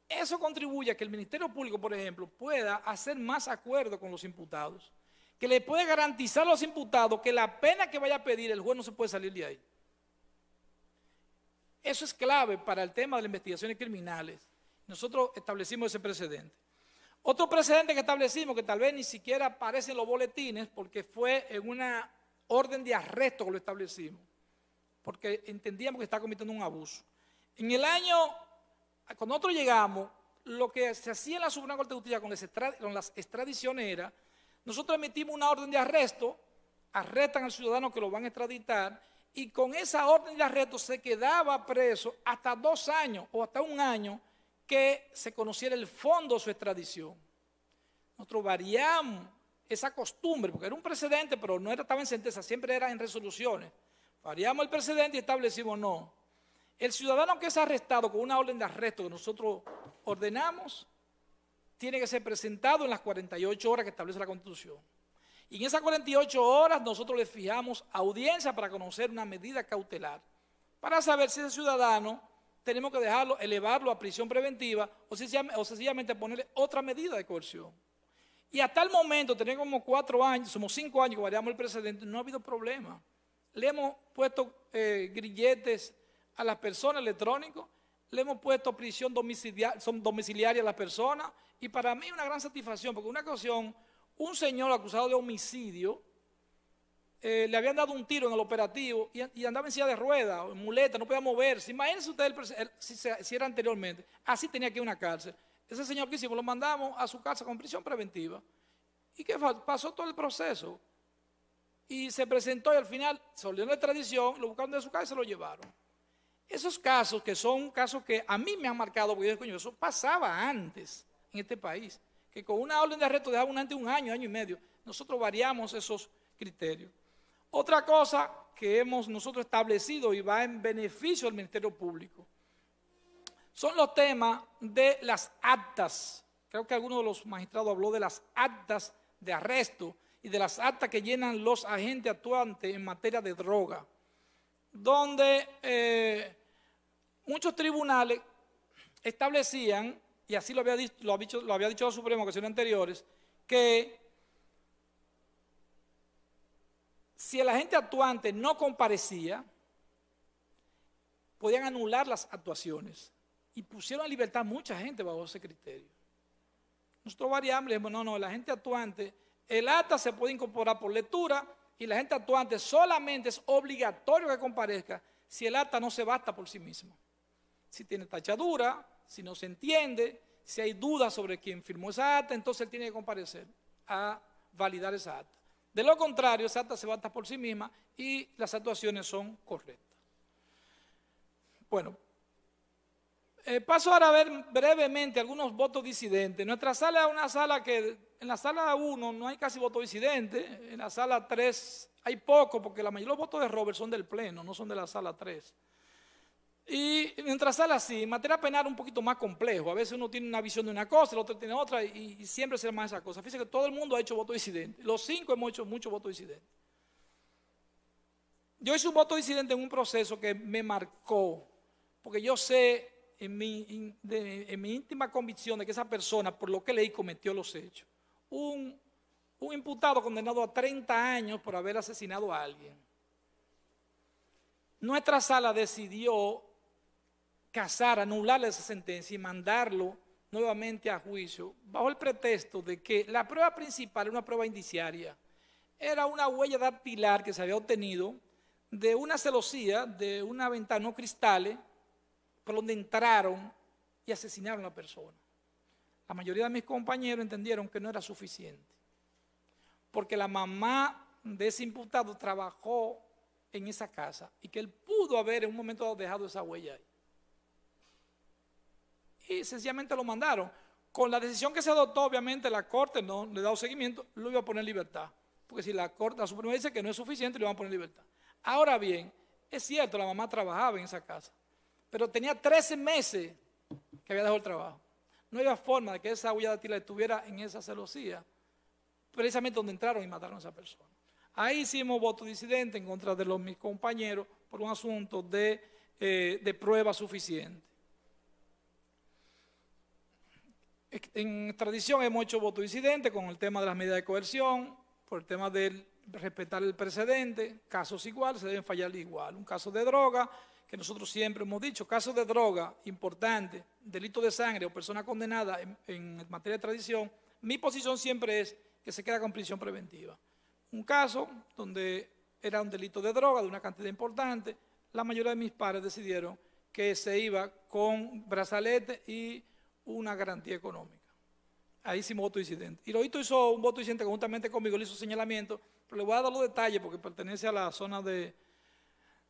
Eso contribuye a que el Ministerio Público, por ejemplo, pueda hacer más acuerdo con los imputados, que le puede garantizar a los imputados que la pena que vaya a pedir el juez no se puede salir de ahí. Eso es clave para el tema de las investigaciones criminales. Nosotros establecimos ese precedente. Otro precedente que establecimos, que tal vez ni siquiera aparece en los boletines, porque fue en una orden de arresto que lo establecimos, porque entendíamos que estaba cometiendo un abuso. En el año, cuando nosotros llegamos, lo que se hacía en la Suprema Corte de Justicia con las extradiciones era, nosotros emitimos una orden de arresto, arrestan al ciudadano que lo van a extraditar, y con esa orden de arresto se quedaba preso hasta dos años o hasta un año que se conociera el fondo de su extradición. Nosotros variamos esa costumbre, porque era un precedente, pero no era, estaba en sentencia, siempre era en resoluciones. Variamos el precedente y establecimos no. El ciudadano que es arrestado con una orden de arresto que nosotros ordenamos, tiene que ser presentado en las 48 horas que establece la Constitución. Y en esas 48 horas nosotros le fijamos audiencia para conocer una medida cautelar, para saber si ese ciudadano tenemos que dejarlo, elevarlo a prisión preventiva o sencillamente, ponerle otra medida de coerción. Y hasta el momento, tenemos como cuatro años, somos cinco años que variamos el precedente, no ha habido problema. Le hemos puesto eh, grilletes a las personas electrónicos, le hemos puesto prisión domiciliaria, domiciliaria a las personas, y para mí una gran satisfacción, porque una ocasión, un señor acusado de homicidio, eh, le habían dado un tiro en el operativo y, andaba en de ruedas, en muleta, no podía moverse. Imagínense ustedes si, era anteriormente. Así tenía que ir a una cárcel. Ese señor que hicimos lo mandamos a su casa con prisión preventiva. ¿Y qué pasó todo el proceso? Y se presentó y al final se olvidó la tradición, lo buscaron de su casa y se lo llevaron. Esos casos que son casos que a mí me han marcado, porque yo, coño, eso pasaba antes en este país, que con una orden de arresto dejaban antes un año, año y medio. Nosotros variamos esos criterios. Otra cosa que hemos nosotros establecido y va en beneficio del Ministerio Público son los temas de las actas. Creo que alguno de los magistrados habló de las actas de arresto y de las actas que llenan los agentes actuantes en materia de droga, donde eh, muchos tribunales establecían, y así lo había, dicho, lo había dicho, lo había la en ocasiones anteriores, que si el agente actuante no comparecía, podían anular las actuaciones. Y pusieron a libertad mucha gente bajo ese criterio. Nosotros variamos, dijimos, no, no, el agente actuante, el acta se puede incorporar por lectura y la gente actuante solamente es obligatorio que comparezca si el acta no se basta por sí mismo. Si tiene tachadura, si no se entiende, si hay dudas sobre quién firmó esa acta, entonces él tiene que comparecer a validar esa acta. De lo contrario, esa acta se basta por sí misma y las actuaciones son correctas. Bueno, eh, paso ahora a ver brevemente algunos votos disidentes. Nuestra sala es una sala que en la sala 1 no hay casi votos disidentes, en la sala 3 hay poco porque la mayoría de los votos de Robert son del Pleno, no son de la sala 3. Y mientras sale así, materia penal un poquito más complejo. A veces uno tiene una visión de una cosa, el otro tiene otra, y, siempre se más esa cosa. Fíjense que todo el mundo ha hecho voto disidente. Los cinco hemos hecho mucho voto disidente. Yo hice un voto disidente en un proceso que me marcó, porque yo sé en mi, en mi íntima convicción de que esa persona, por lo que leí, cometió los hechos. Un, un imputado condenado a 30 años por haber asesinado a alguien. Nuestra sala decidió casar, anularle esa sentencia y mandarlo nuevamente a juicio, bajo el pretexto de que la prueba principal, una prueba indiciaria, era una huella dactilar que se había obtenido de una celosía, de una ventana, no cristales, por donde entraron y asesinaron a la persona. La mayoría de mis compañeros entendieron que no era suficiente, porque la mamá de ese imputado trabajó en esa casa y que él pudo haber en un momento dado dejado esa huella ahí y sencillamente lo mandaron. Con la decisión que se adoptó, obviamente la Corte no le dado seguimiento, lo iba a poner en libertad. Porque si la Corte, la Suprema dice que no es suficiente, lo iban a poner en libertad. Ahora bien, es cierto, la mamá trabajaba en esa casa, pero tenía 13 meses que había dejado el trabajo. No había forma de que esa huella de tila estuviera en esa celosía, precisamente donde entraron y mataron a esa persona. Ahí hicimos voto disidente en contra de los mis compañeros por un asunto de, eh, de prueba suficiente. En tradición hemos hecho voto disidente con el tema de las medidas de coerción, por el tema de respetar el precedente, casos iguales se deben fallar igual. Un caso de droga, que nosotros siempre hemos dicho, caso de droga importante, delito de sangre o persona condenada en, en materia de tradición, mi posición siempre es que se queda con prisión preventiva. Un caso donde era un delito de droga de una cantidad importante, la mayoría de mis padres decidieron que se iba con brazalete y una garantía económica. Ahí hicimos voto disidente. Y Loito hizo un voto disidente conjuntamente conmigo, le hizo señalamiento, pero le voy a dar los detalles porque pertenece a la zona de,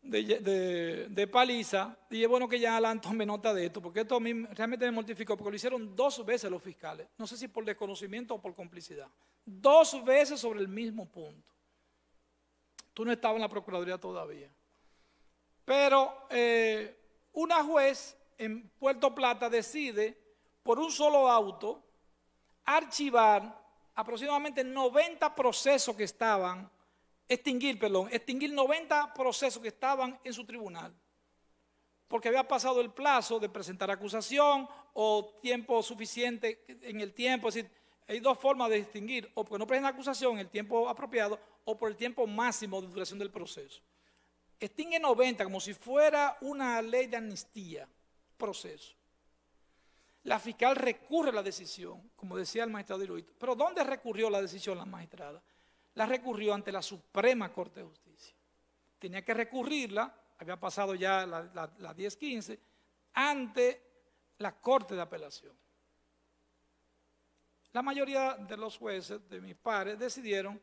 de, de, paliza. Y es bueno que ya Alan tome nota de esto, porque esto a mí realmente me mortificó, porque lo hicieron dos veces los fiscales. No sé si por desconocimiento o por complicidad. Dos veces sobre el mismo punto. Tú no estabas en la Procuraduría todavía. Pero eh, una juez en Puerto Plata decide por un solo auto, archivar aproximadamente 90 procesos que estaban, extinguir, perdón, extinguir 90 procesos que estaban en su tribunal. Porque había pasado el plazo de presentar acusación o tiempo suficiente en el tiempo. Es decir, hay dos formas de extinguir, o porque no presentan acusación en el tiempo apropiado o por el tiempo máximo de duración del proceso. Extingue 90 como si fuera una ley de amnistía, proceso. La fiscal recurre a la decisión, como decía el magistrado Hirohito. Pero ¿dónde recurrió la decisión la magistrada? La recurrió ante la Suprema Corte de Justicia. Tenía que recurrirla, había pasado ya la, la, la 10-15, ante la Corte de Apelación. La mayoría de los jueces, de mis pares, decidieron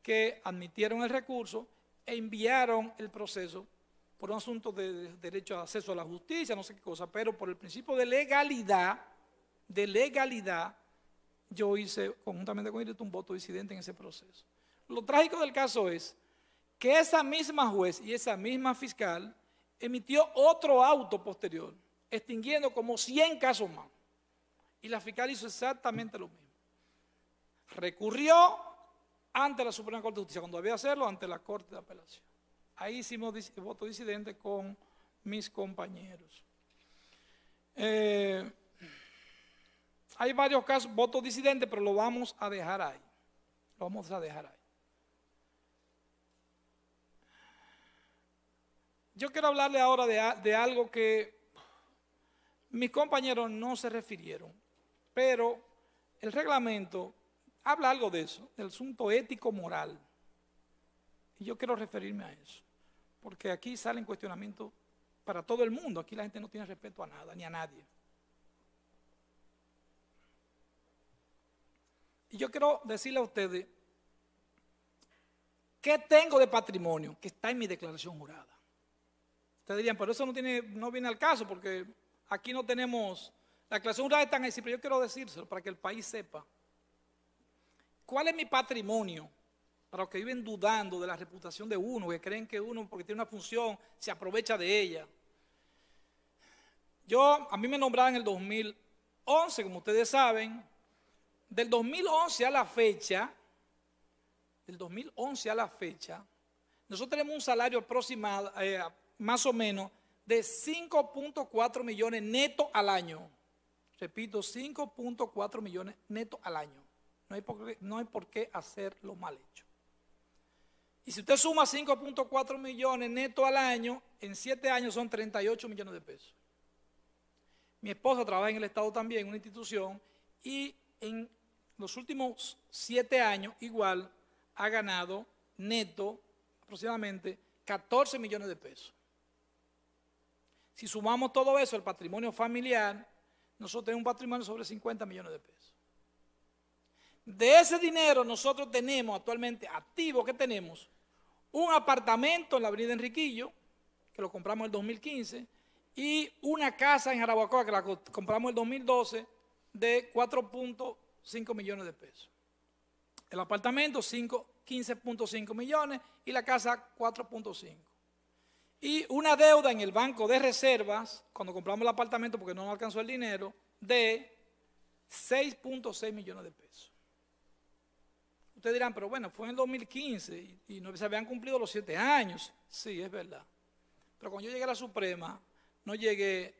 que admitieron el recurso e enviaron el proceso por un asunto de, derecho a acceso a la justicia, no sé qué cosa, pero por el principio de legalidad, de legalidad, yo hice conjuntamente con él un voto disidente en ese proceso. Lo trágico del caso es que esa misma juez y esa misma fiscal emitió otro auto posterior, extinguiendo como 100 casos más. Y la fiscal hizo exactamente lo mismo. Recurrió ante la Suprema Corte de Justicia, cuando debía hacerlo ante la Corte de Apelación. Ahí hicimos voto disidente con mis compañeros. Eh, hay varios casos, votos disidentes, pero lo vamos a dejar ahí. Lo vamos a dejar ahí. Yo quiero hablarle ahora de, de algo que mis compañeros no se refirieron, pero el reglamento habla algo de eso, del asunto ético-moral. Y yo quiero referirme a eso porque aquí salen cuestionamientos para todo el mundo. Aquí la gente no tiene respeto a nada ni a nadie. Y yo quiero decirle a ustedes, ¿qué tengo de patrimonio? Que está en mi declaración jurada. Ustedes dirían, pero eso no, tiene, no viene al caso, porque aquí no tenemos, la declaración jurada está en pero yo quiero decírselo para que el país sepa. ¿Cuál es mi patrimonio? Para los que viven dudando de la reputación de uno, que creen que uno, porque tiene una función, se aprovecha de ella. Yo, a mí me nombraron en el 2011, como ustedes saben, del 2011 a la fecha, del 2011 a la fecha, nosotros tenemos un salario aproximado, eh, más o menos, de 5.4 millones netos al año. Repito, 5.4 millones netos al año. No hay, por, no hay por qué hacerlo mal hecho. Y si usted suma 5.4 millones neto al año, en 7 años son 38 millones de pesos. Mi esposa trabaja en el Estado también, en una institución, y en los últimos 7 años igual ha ganado neto aproximadamente 14 millones de pesos. Si sumamos todo eso, el patrimonio familiar, nosotros tenemos un patrimonio sobre 50 millones de pesos. De ese dinero nosotros tenemos actualmente activo que tenemos un apartamento en la avenida Enriquillo, que lo compramos en el 2015, y una casa en Jarabacoa, que la compramos en el 2012, de 4.5 millones de pesos. El apartamento 15.5 millones y la casa 4.5. Y una deuda en el banco de reservas, cuando compramos el apartamento porque no nos alcanzó el dinero, de 6.6 millones de pesos. Ustedes dirán, pero bueno, fue en el 2015 y, no se habían cumplido los siete años. Sí, es verdad. Pero cuando yo llegué a la Suprema, no llegué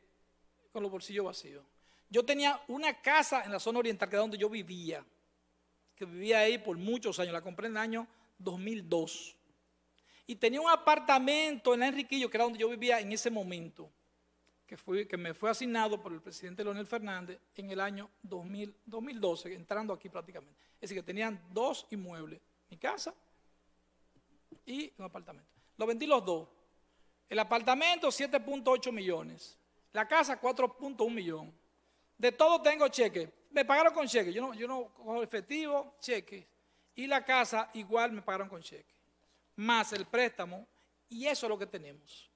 con los bolsillos vacíos. Yo tenía una casa en la zona oriental, que era donde yo vivía, que vivía ahí por muchos años, la compré en el año 2002. Y tenía un apartamento en la Enriquillo, que era donde yo vivía en ese momento, que, me fue asignado por el presidente Leonel Fernández en el año 2012, entrando aquí prácticamente. Es decir, que tenían dos inmuebles, mi casa y un apartamento. Lo vendí los dos. El apartamento 7.8 millones, la casa 4.1 millones. De todo tengo cheque. Me pagaron con cheque. Yo no, yo no cojo efectivo, cheque. Y la casa igual me pagaron con cheque. Más el préstamo. Y eso es lo que tenemos.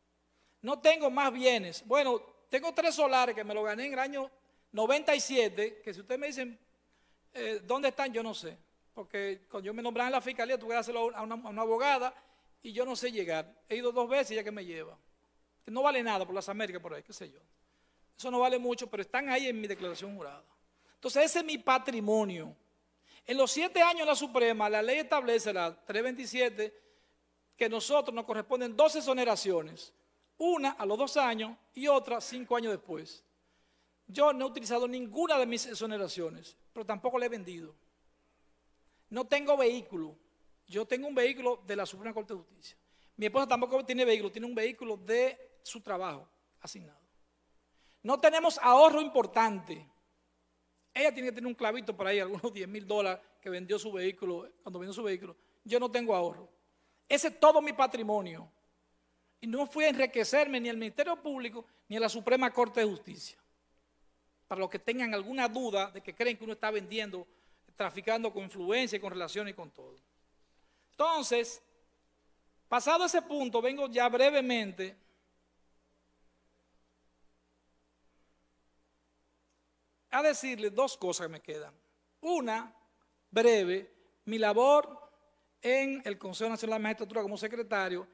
No tengo más bienes. Bueno, tengo tres solares que me lo gané en el año 97. Que si ustedes me dicen eh, dónde están, yo no sé. Porque cuando yo me nombraba en la fiscalía, tuve que hacerlo a una, abogada y yo no sé llegar. He ido dos veces y ya que me lleva. Que no vale nada por las Américas por ahí, qué sé yo. Eso no vale mucho, pero están ahí en mi declaración jurada. Entonces, ese es mi patrimonio. En los siete años de la Suprema, la ley establece, la 327, que nosotros nos corresponden dos exoneraciones. Una a los dos años y otra cinco años después. Yo no he utilizado ninguna de mis exoneraciones, pero tampoco la he vendido. No tengo vehículo. Yo tengo un vehículo de la Suprema Corte de Justicia. Mi esposa tampoco tiene vehículo, tiene un vehículo de su trabajo asignado. No tenemos ahorro importante. Ella tiene que tener un clavito por ahí, algunos <laughs> 10 mil dólares que vendió su vehículo, cuando vendió su vehículo. Yo no tengo ahorro. Ese es todo mi patrimonio. Y no fui a enriquecerme ni al Ministerio Público ni a la Suprema Corte de Justicia. Para los que tengan alguna duda de que creen que uno está vendiendo, traficando con influencia, con relaciones y con todo. Entonces, pasado ese punto, vengo ya brevemente a decirle dos cosas que me quedan. Una, breve, mi labor en el Consejo Nacional de Magistratura como secretario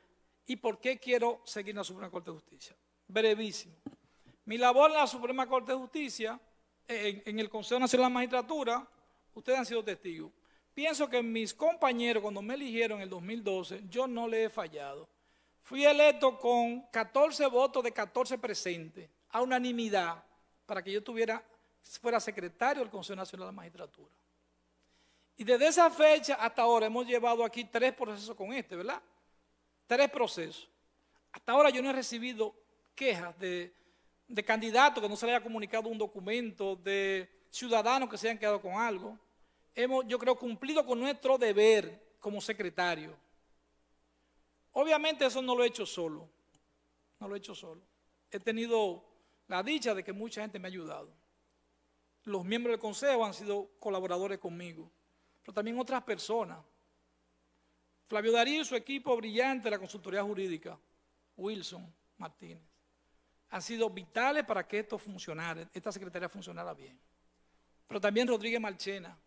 y por qué quiero seguir en la Suprema Corte de Justicia. Brevísimo. Mi labor en la Suprema Corte de Justicia, en, el Consejo Nacional de Magistratura, ustedes han sido testigos. Pienso que mis compañeros, cuando me eligieron en el 2012, yo no le he fallado. Fui electo con 14 votos de 14 presentes, a unanimidad, para que yo tuviera fuera secretario del Consejo Nacional de la Magistratura. Y desde esa fecha hasta ahora hemos llevado aquí tres procesos con este, ¿verdad? Tres procesos. Hasta ahora yo no he recibido quejas de, candidatos que no se les haya comunicado un documento, de ciudadanos que se hayan quedado con algo. Hemos, yo creo, cumplido con nuestro deber como secretario. Obviamente eso no lo he hecho solo. No lo he hecho solo. He tenido la dicha de que mucha gente me ha ayudado los miembros del consejo han sido colaboradores conmigo, pero también otras personas. Flavio Darío y su equipo brillante de la consultoría jurídica, Wilson Martínez, han sido vitales para que esto funcionara, esta secretaría funcionara bien. Pero también Rodríguez Marchena,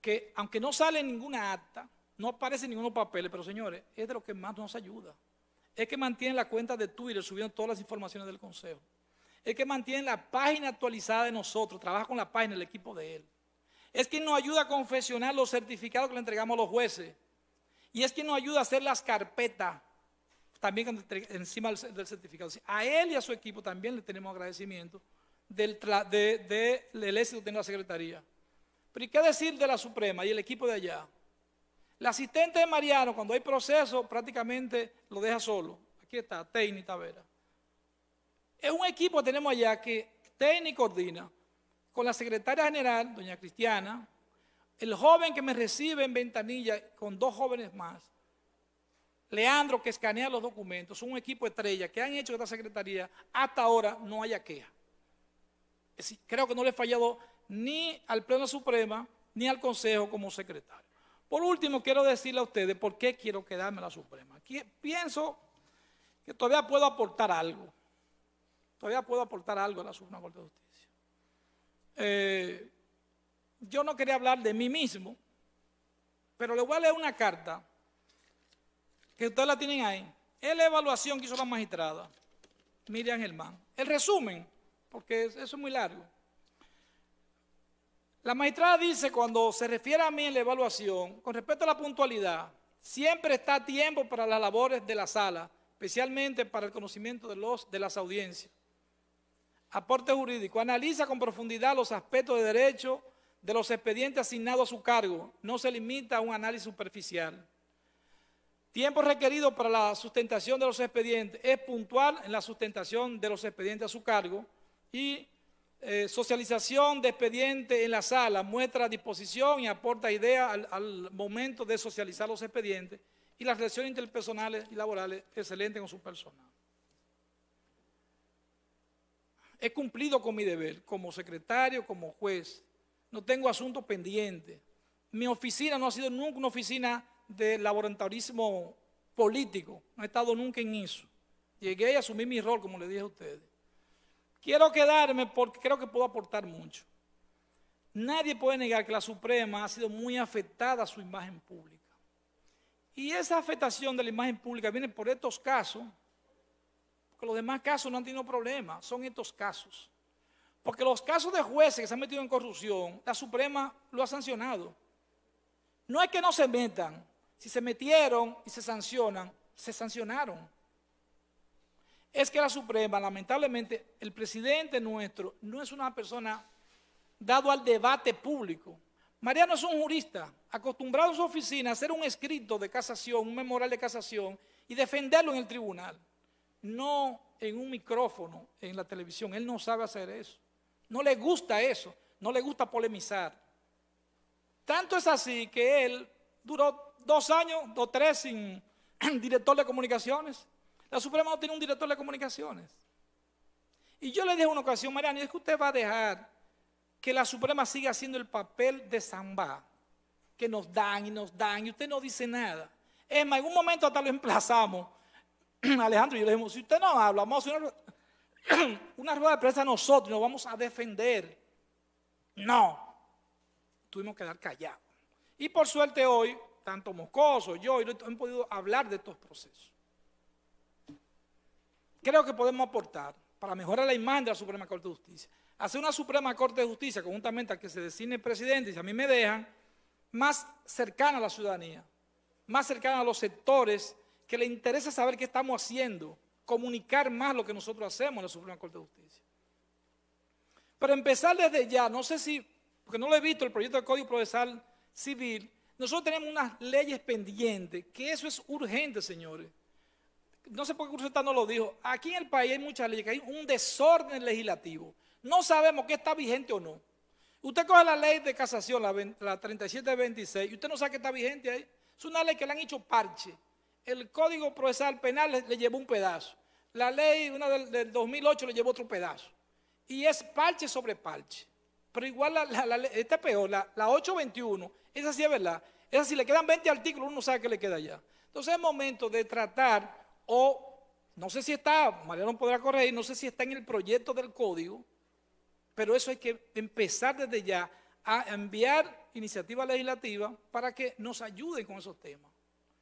que aunque no sale ninguna acta, no aparece en ninguno papeles, pero señores, es de lo que más nos ayuda. Es que mantiene la cuenta de Twitter subiendo todas las informaciones del consejo es que mantiene la página actualizada de nosotros, trabaja con la página, el equipo de él. Es quien nos ayuda a confeccionar los certificados que le entregamos a los jueces. Y es quien nos ayuda a hacer las carpetas, también encima del certificado. A él y a su equipo también le tenemos agradecimiento del, éxito de tener la secretaría. Pero ¿y qué decir de la Suprema y el equipo de allá? La asistente de Mariano, cuando hay proceso, prácticamente lo deja solo. Aquí está, Teini Tavera. Es un equipo que tenemos allá que y coordina con la secretaria general, doña Cristiana, el joven que me recibe en ventanilla con dos jóvenes más, Leandro que escanea los documentos, un equipo estrella que han hecho esta secretaría hasta ahora no haya queja. creo que no le he fallado ni al Pleno Suprema ni al Consejo como secretario. Por último, quiero decirle a ustedes por qué quiero quedarme en la Suprema. Pienso que todavía puedo aportar algo todavía puedo aportar algo a la Suprema Corte de Justicia. eh, yo no quería hablar de mí mismo, pero le voy a leer una carta que ustedes la tienen ahí. Es la evaluación que hizo la magistrada, Miriam Germán. El resumen, porque eso es muy largo. La magistrada dice, cuando se refiere a mí en la evaluación, con respecto a la puntualidad, siempre está tiempo para las labores de la sala, especialmente para el conocimiento de, los, de las audiencias. Aporte jurídico. Analiza con profundidad los aspectos de derecho de los expedientes asignados a su cargo. No se limita a un análisis superficial. Tiempo requerido para la sustentación de los expedientes. Es puntual en la sustentación de los expedientes a su cargo. Y eh, socialización de expedientes en la sala. Muestra disposición y aporta ideas al, al momento de socializar los expedientes. Y las relaciones interpersonales y laborales excelentes con su personal. He cumplido con mi deber como secretario, como juez. No tengo asuntos pendientes. Mi oficina no ha sido nunca una oficina de laboratorismo político. No he estado nunca en eso. Llegué y asumí mi rol, como le dije a ustedes. Quiero quedarme porque creo que puedo aportar mucho. Nadie puede negar que la Suprema ha sido muy afectada a su imagen pública. Y esa afectación de la imagen pública viene por estos casos porque los demás casos no han tenido problemas, son estos casos. Porque los casos de jueces que se han metido en corrupción, la Suprema lo ha sancionado. No es que no se metan, si se metieron y se sancionan, se sancionaron. Es que la Suprema, lamentablemente, el presidente nuestro no es una persona dado al debate público. Mariano es un jurista, acostumbrado en su oficina a hacer un escrito de casación, un memorial de casación y defenderlo en el tribunal no en un micrófono en la televisión. Él no sabe hacer eso. No le gusta eso. No le gusta polemizar. Tanto es así que él duró dos años o tres sin <clears throat> director de comunicaciones. La Suprema no tiene un director de comunicaciones. Y yo le dije una ocasión, Mariano, es que usted va a dejar que la Suprema siga haciendo el papel de Zambá, que nos dan y nos dan, y usted no dice nada. en algún momento hasta lo emplazamos <clears throat> Alejandro y yo le dijimos, si usted no habla, vamos a <coughs> rueda de prensa nosotros nos vamos a defender. No, tuvimos que dar callado. Y por suerte hoy, tanto Moscoso, yo, y hemos podido hablar de estos procesos. Creo que podemos aportar para mejorar la imagen de la Suprema Corte de Justicia. Hacer una Suprema Corte de Justicia, conjuntamente a que se designe presidente, y si a mí me dejan, más cercana a la ciudadanía, más cercana a los sectores que le interesa saber qué estamos haciendo, comunicar más lo que nosotros hacemos en la Suprema Corte de Justicia. Pero empezar desde ya, no sé si, porque no lo he visto, el proyecto de Código Procesal Civil, nosotros tenemos unas leyes pendientes, que eso es urgente, señores. No sé por qué usted no lo dijo. Aquí en el país hay muchas leyes, que hay un desorden legislativo. No sabemos qué está vigente o no. Usted coge la ley de casación, la 3726, y usted no sabe qué está vigente ahí. Es una ley que le han hecho parche el Código Procesal Penal le, llevó un pedazo. La ley, una del, 2008, le llevó otro pedazo. Y es parche sobre parche. Pero igual, la, esta es peor, la, 821, esa sí es verdad. Esa si le quedan 20 artículos, uno sabe que le queda ya. Entonces es momento de tratar, o no sé si está, Mariano podrá corregir, no sé si está en el proyecto del código, pero eso hay que empezar desde ya a enviar iniciativas legislativas para que nos ayuden con esos temas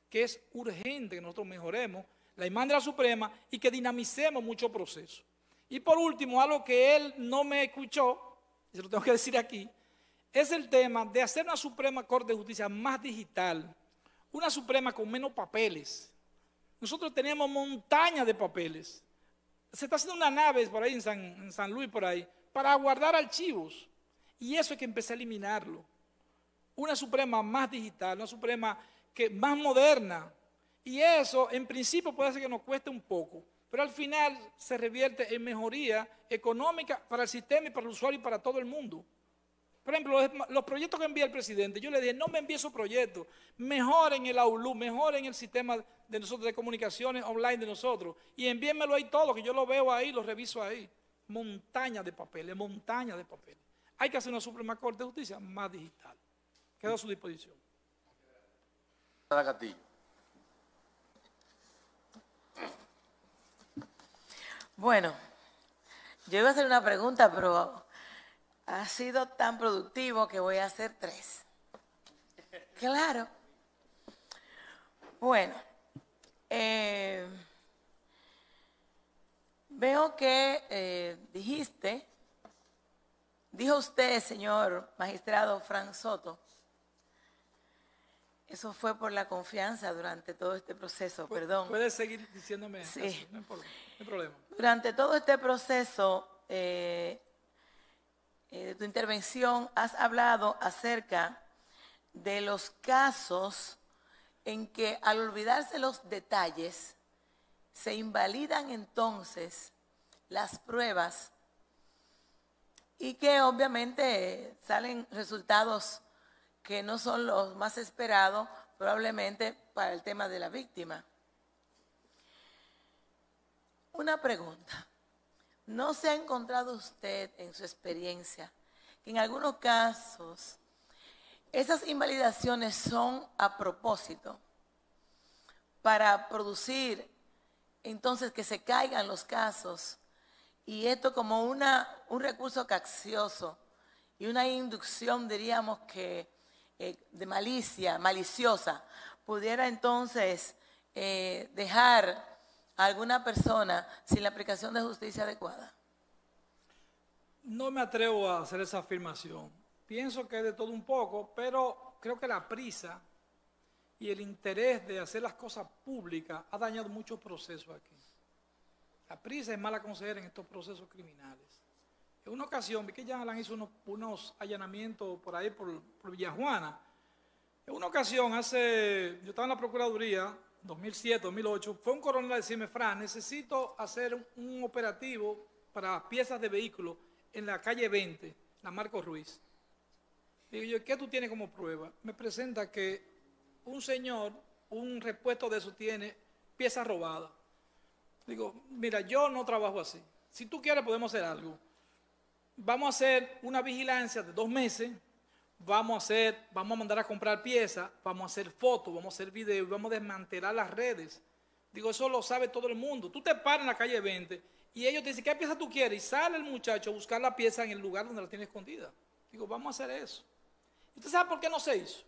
que es urgente que nosotros mejoremos la imagen de la Suprema y que dinamicemos mucho proceso. Y por último, algo que él no me escuchó, y se lo tengo que decir aquí, es el tema de hacer una Suprema Corte de Justicia más digital, una Suprema con menos papeles. Nosotros tenemos montañas de papeles. Se está haciendo una nave por ahí en San, en San Luis, por ahí, para guardar archivos. Y eso hay que empezar a eliminarlo. Una Suprema más digital, una Suprema que más moderna. Y eso, en principio, puede ser que nos cueste un poco, pero al final se revierte en mejoría económica para el sistema y para el usuario y para todo el mundo. Por ejemplo, los, proyectos que envía el presidente, yo le dije, no me envíe esos proyectos, mejoren el AULU, mejoren el sistema de nosotros de comunicaciones online de nosotros y envíenmelo ahí todo, que yo lo veo ahí, lo reviso ahí. Montaña de papeles, montaña de papeles. Hay que hacer una Suprema Corte de Justicia más digital. Quedo a su disposición. Bueno, yo iba a hacer una pregunta, pero ha sido tan productivo que voy a hacer tres. Claro. Bueno, eh, veo que eh, dijiste, dijo usted, señor magistrado Frank Soto, eso fue por la confianza durante todo este proceso, perdón. Puedes seguir diciéndome Sí. así, no, hay problema, no hay problema. Durante todo este proceso eh, eh, de tu intervención has hablado acerca de los casos en que al olvidarse los detalles se invalidan entonces las pruebas y que obviamente salen resultados que no son los más esperados probablemente para el tema de la víctima. Una pregunta. ¿No se ha encontrado usted en su experiencia que en algunos casos esas invalidaciones son a propósito para producir entonces que se caigan los casos y esto como una, un recurso caccioso y una inducción, diríamos que eh, de malicia, maliciosa, pudiera entonces eh, dejar a alguna persona sin la aplicación de justicia adecuada? No me atrevo a hacer esa afirmación. Pienso que de todo un poco, pero creo que la prisa y el interés de hacer las cosas públicas ha dañado muchos procesos aquí. La prisa es mala consejera en estos procesos criminales. En una ocasión, vi que ya Alan hizo unos, unos allanamientos por ahí, por, por Villajuana. En una ocasión, hace, yo estaba en la Procuraduría, 2007, 2008, fue un coronel a decirme, Fran, necesito hacer un, operativo para piezas de vehículos en la calle 20, la Marco Ruiz. Digo yo, ¿qué tú tienes como prueba? Me presenta que un señor, un repuesto de eso tiene piezas robadas. Digo, mira, yo no trabajo así. Si tú quieres podemos hacer algo. Vamos a hacer una vigilancia de dos meses, vamos a hacer, vamos a mandar a comprar piezas, vamos a hacer fotos, vamos a hacer videos, vamos a desmantelar las redes. Digo, eso lo sabe todo el mundo. Tú te paras en la calle 20 y ellos te dicen, ¿qué pieza tú quieres? Y sale el muchacho a buscar la pieza en el lugar donde la tiene escondida. Digo, vamos a hacer eso. ¿Usted sabe por qué no se hizo?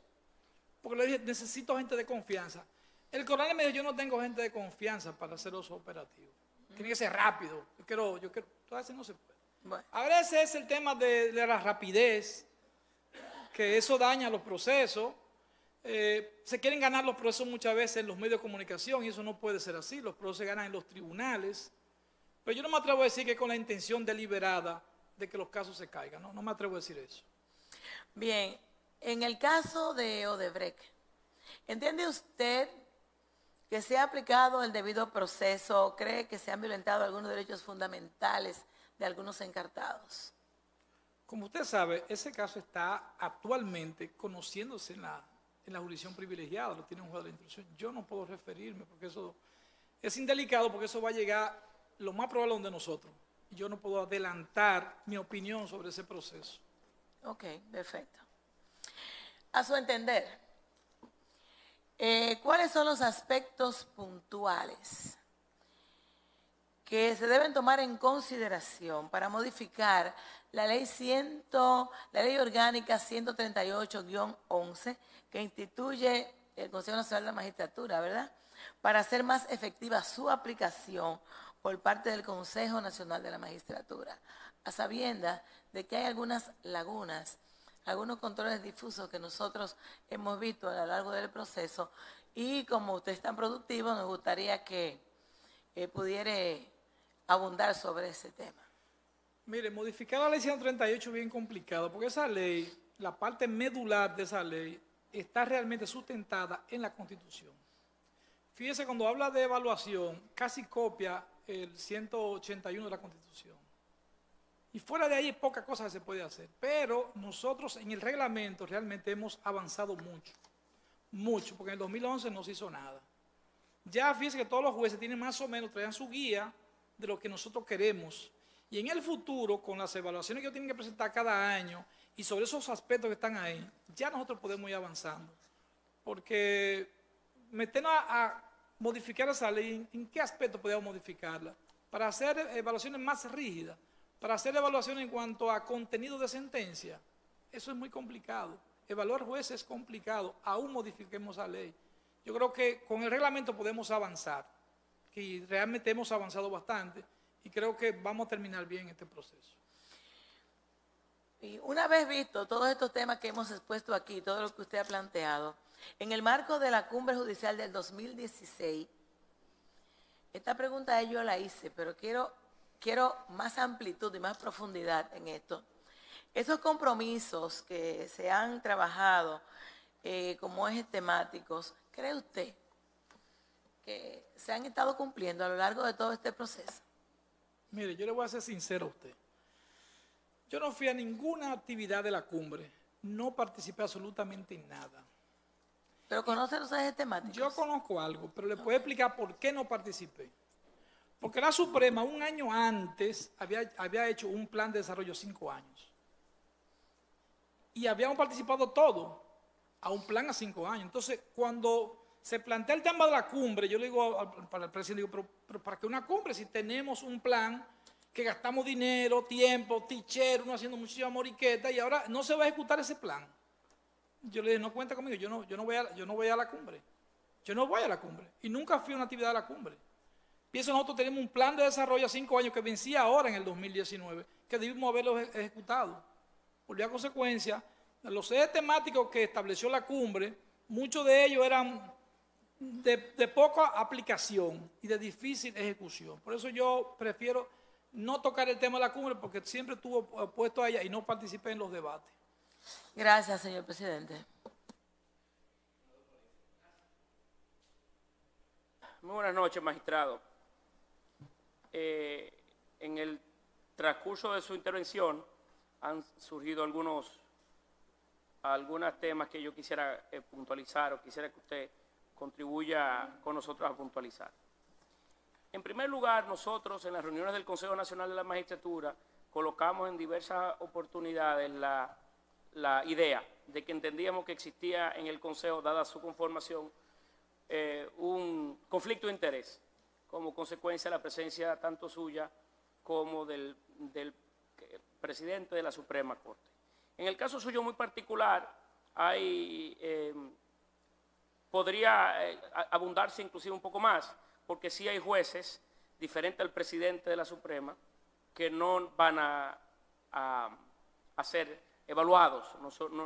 Porque le dije, necesito gente de confianza. El coronel me dijo, yo no tengo gente de confianza para hacer los operativos. Tiene que ser rápido. Yo quiero, yo quiero, todo no se puede. Bueno, A veces es el tema de, de la rapidez, que eso daña los procesos. Eh, se quieren ganar los procesos muchas veces en los medios de comunicación y eso no puede ser así. Los procesos se ganan en los tribunales. Pero yo no me atrevo a decir que con la intención deliberada de que los casos se caigan. No, no me atrevo a decir eso. bien, en el caso de Odebrecht, ¿entiende usted que se ha aplicado el debido proceso? ¿Cree que se han violentado algunos derechos fundamentales de algunos encartados? Como usted sabe, ese caso está actualmente conociéndose en la, en la jurisdicción privilegiada, lo tiene un juez de la instrucción. Yo no puedo referirme porque eso es indelicado, porque eso va a llegar lo más probable donde nosotros. Y Yo no puedo adelantar mi opinión sobre ese proceso. Ok, perfecto. A su entender, eh, ¿cuáles son los aspectos puntuales que se deben tomar en consideración para modificar la ley, 100, la ley orgánica 138-11 que instituye el Consejo Nacional de la Magistratura, ¿verdad? Para hacer más efectiva su aplicación por parte del Consejo Nacional de la Magistratura, a sabiendas de que hay algunas lagunas, algunos controles difusos que nosotros hemos visto a lo largo del proceso y como usted es tan productivo, nos gustaría que eh, pudiera abundar sobre ese tema. Mire, modificar la ley 138 es bien complicado, porque esa ley, la parte medular de esa ley, está realmente sustentada en la Constitución. Fíjese, cuando habla de evaluación, casi copia el 181 de la Constitución. Y fuera de ahí, poca cosa que se puede hacer. Pero nosotros en el reglamento realmente hemos avanzado mucho. Mucho, porque en el 2011 no se hizo nada. Ya fíjese que todos los jueces tienen más o menos, traían su guía de lo que nosotros queremos. Y en el futuro, con las evaluaciones que ellos tienen que presentar cada año y sobre esos aspectos que están ahí, ya nosotros podemos ir avanzando. Porque meternos a, modificar esa ley, ¿en qué aspecto podemos modificarla? Para hacer evaluaciones más rígidas, para hacer evaluación en cuanto a contenido de sentencia, eso es muy complicado. Evaluar jueces es complicado, aún modifiquemos la ley. Yo creo que con el reglamento podemos avanzar, que realmente hemos avanzado bastante y creo que vamos a terminar bien este proceso. Y una vez visto todos estos temas que hemos expuesto aquí, todo lo que usted ha planteado, en el marco de la cumbre judicial del 2016, esta pregunta yo la hice, pero quiero, quiero más amplitud y más profundidad en esto. Esos compromisos que se han trabajado eh, como ejes temáticos, ¿cree usted que se han estado cumpliendo a lo largo de todo este proceso? Mire, yo le voy a ser sincero a usted. Yo no fui a ninguna actividad de la cumbre, no participé absolutamente en nada. ¿Pero conoce los ejes temáticos? Yo conozco algo, pero le puedo explicar por qué no participé. Porque la Suprema un año antes había, había hecho un plan de desarrollo cinco años. Y habíamos participado todo a un plan a cinco años. Entonces, cuando se plantea el tema de la cumbre, yo le digo para el presidente, digo, pero ¿para qué una cumbre si tenemos un plan que gastamos dinero, tiempo, tichero, uno haciendo muchísima moriqueta y ahora no se va a ejecutar ese plan. Yo le dije, no cuenta conmigo, yo no, yo no, voy a, yo no voy a la cumbre. Yo no voy a la cumbre. Y nunca fui a una actividad de la cumbre. Pienso, nosotros tenemos un plan de desarrollo a cinco años que vencía ahora en el 2019, que debimos haberlo ejecutado. Por la consecuencia, los ejes temáticos que estableció la cumbre, muchos de ellos eran de, de poca aplicación y de difícil ejecución. Por eso yo prefiero no tocar el tema de la cumbre porque siempre estuvo puesto a ella y no participé en los debates. Gracias, señor presidente. Muy buenas noches, magistrado. Eh, en el transcurso de su intervención han surgido algunos, algunos temas que yo quisiera eh, puntualizar o quisiera que usted contribuya con nosotros a puntualizar. En primer lugar, nosotros en las reuniones del Consejo Nacional de la Magistratura colocamos en diversas oportunidades la, idea de que entendíamos que existía en el Consejo, dada su conformación, eh, un conflicto de interés como consecuencia de la presencia tanto suya como del, presidente de la Suprema Corte. En el caso suyo muy particular, hay, eh, podría eh, abundarse inclusive un poco más, porque sí hay jueces, diferentes al presidente de la Suprema, que no van a, ser evaluados,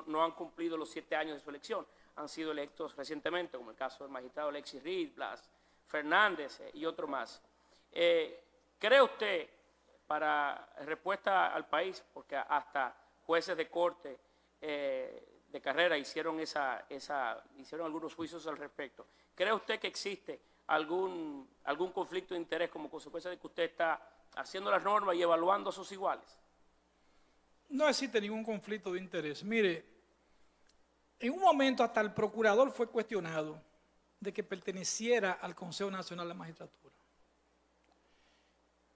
no, han cumplido los siete años de su elección, han sido electos recientemente, como el caso del magistrado Alexis Reed, Blas Fernández eh, y otro más. Eh, ¿Cree usted, para respuesta al país, porque hasta jueces de corte de carrera hicieron, esa, esa, hicieron algunos juicios al respecto, ¿cree usted que existe algún, algún conflicto de interés como consecuencia de que usted está haciendo las normas y evaluando a sus iguales? No existe ningún conflicto de interés. Mire, en un momento hasta el procurador fue cuestionado de que perteneciera al Consejo Nacional de la Magistratura.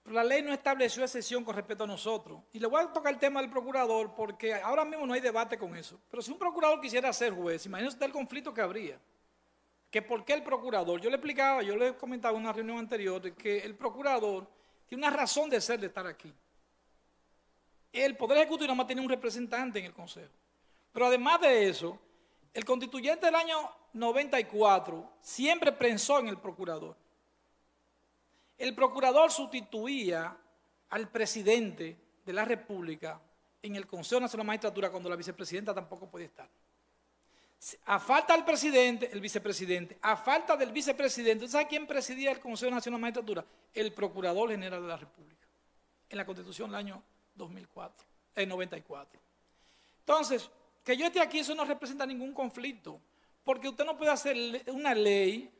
Pero la ley no estableció excepción con respecto a nosotros. Y le voy a tocar el tema del procurador porque ahora mismo no hay debate con eso. Pero si un procurador quisiera ser juez, imagínese el conflicto que habría que por qué el procurador, yo le explicaba, yo le comentaba en una reunión anterior, que el procurador tiene una razón de ser de estar aquí. El Poder Ejecutivo nada más tiene un representante en el Consejo. Pero además de eso, el constituyente del año 94 siempre pensó en el procurador. El procurador sustituía al presidente de la República en el Consejo Nacional de Magistratura cuando la vicepresidenta tampoco podía estar. A falta del presidente, el vicepresidente. A falta del vicepresidente, ¿sabe quién presidía el Consejo Nacional de Magistratura? El Procurador General de la República. En la Constitución del año 2004, en 94. Entonces, que yo esté aquí, eso no representa ningún conflicto. Porque usted no puede hacer una ley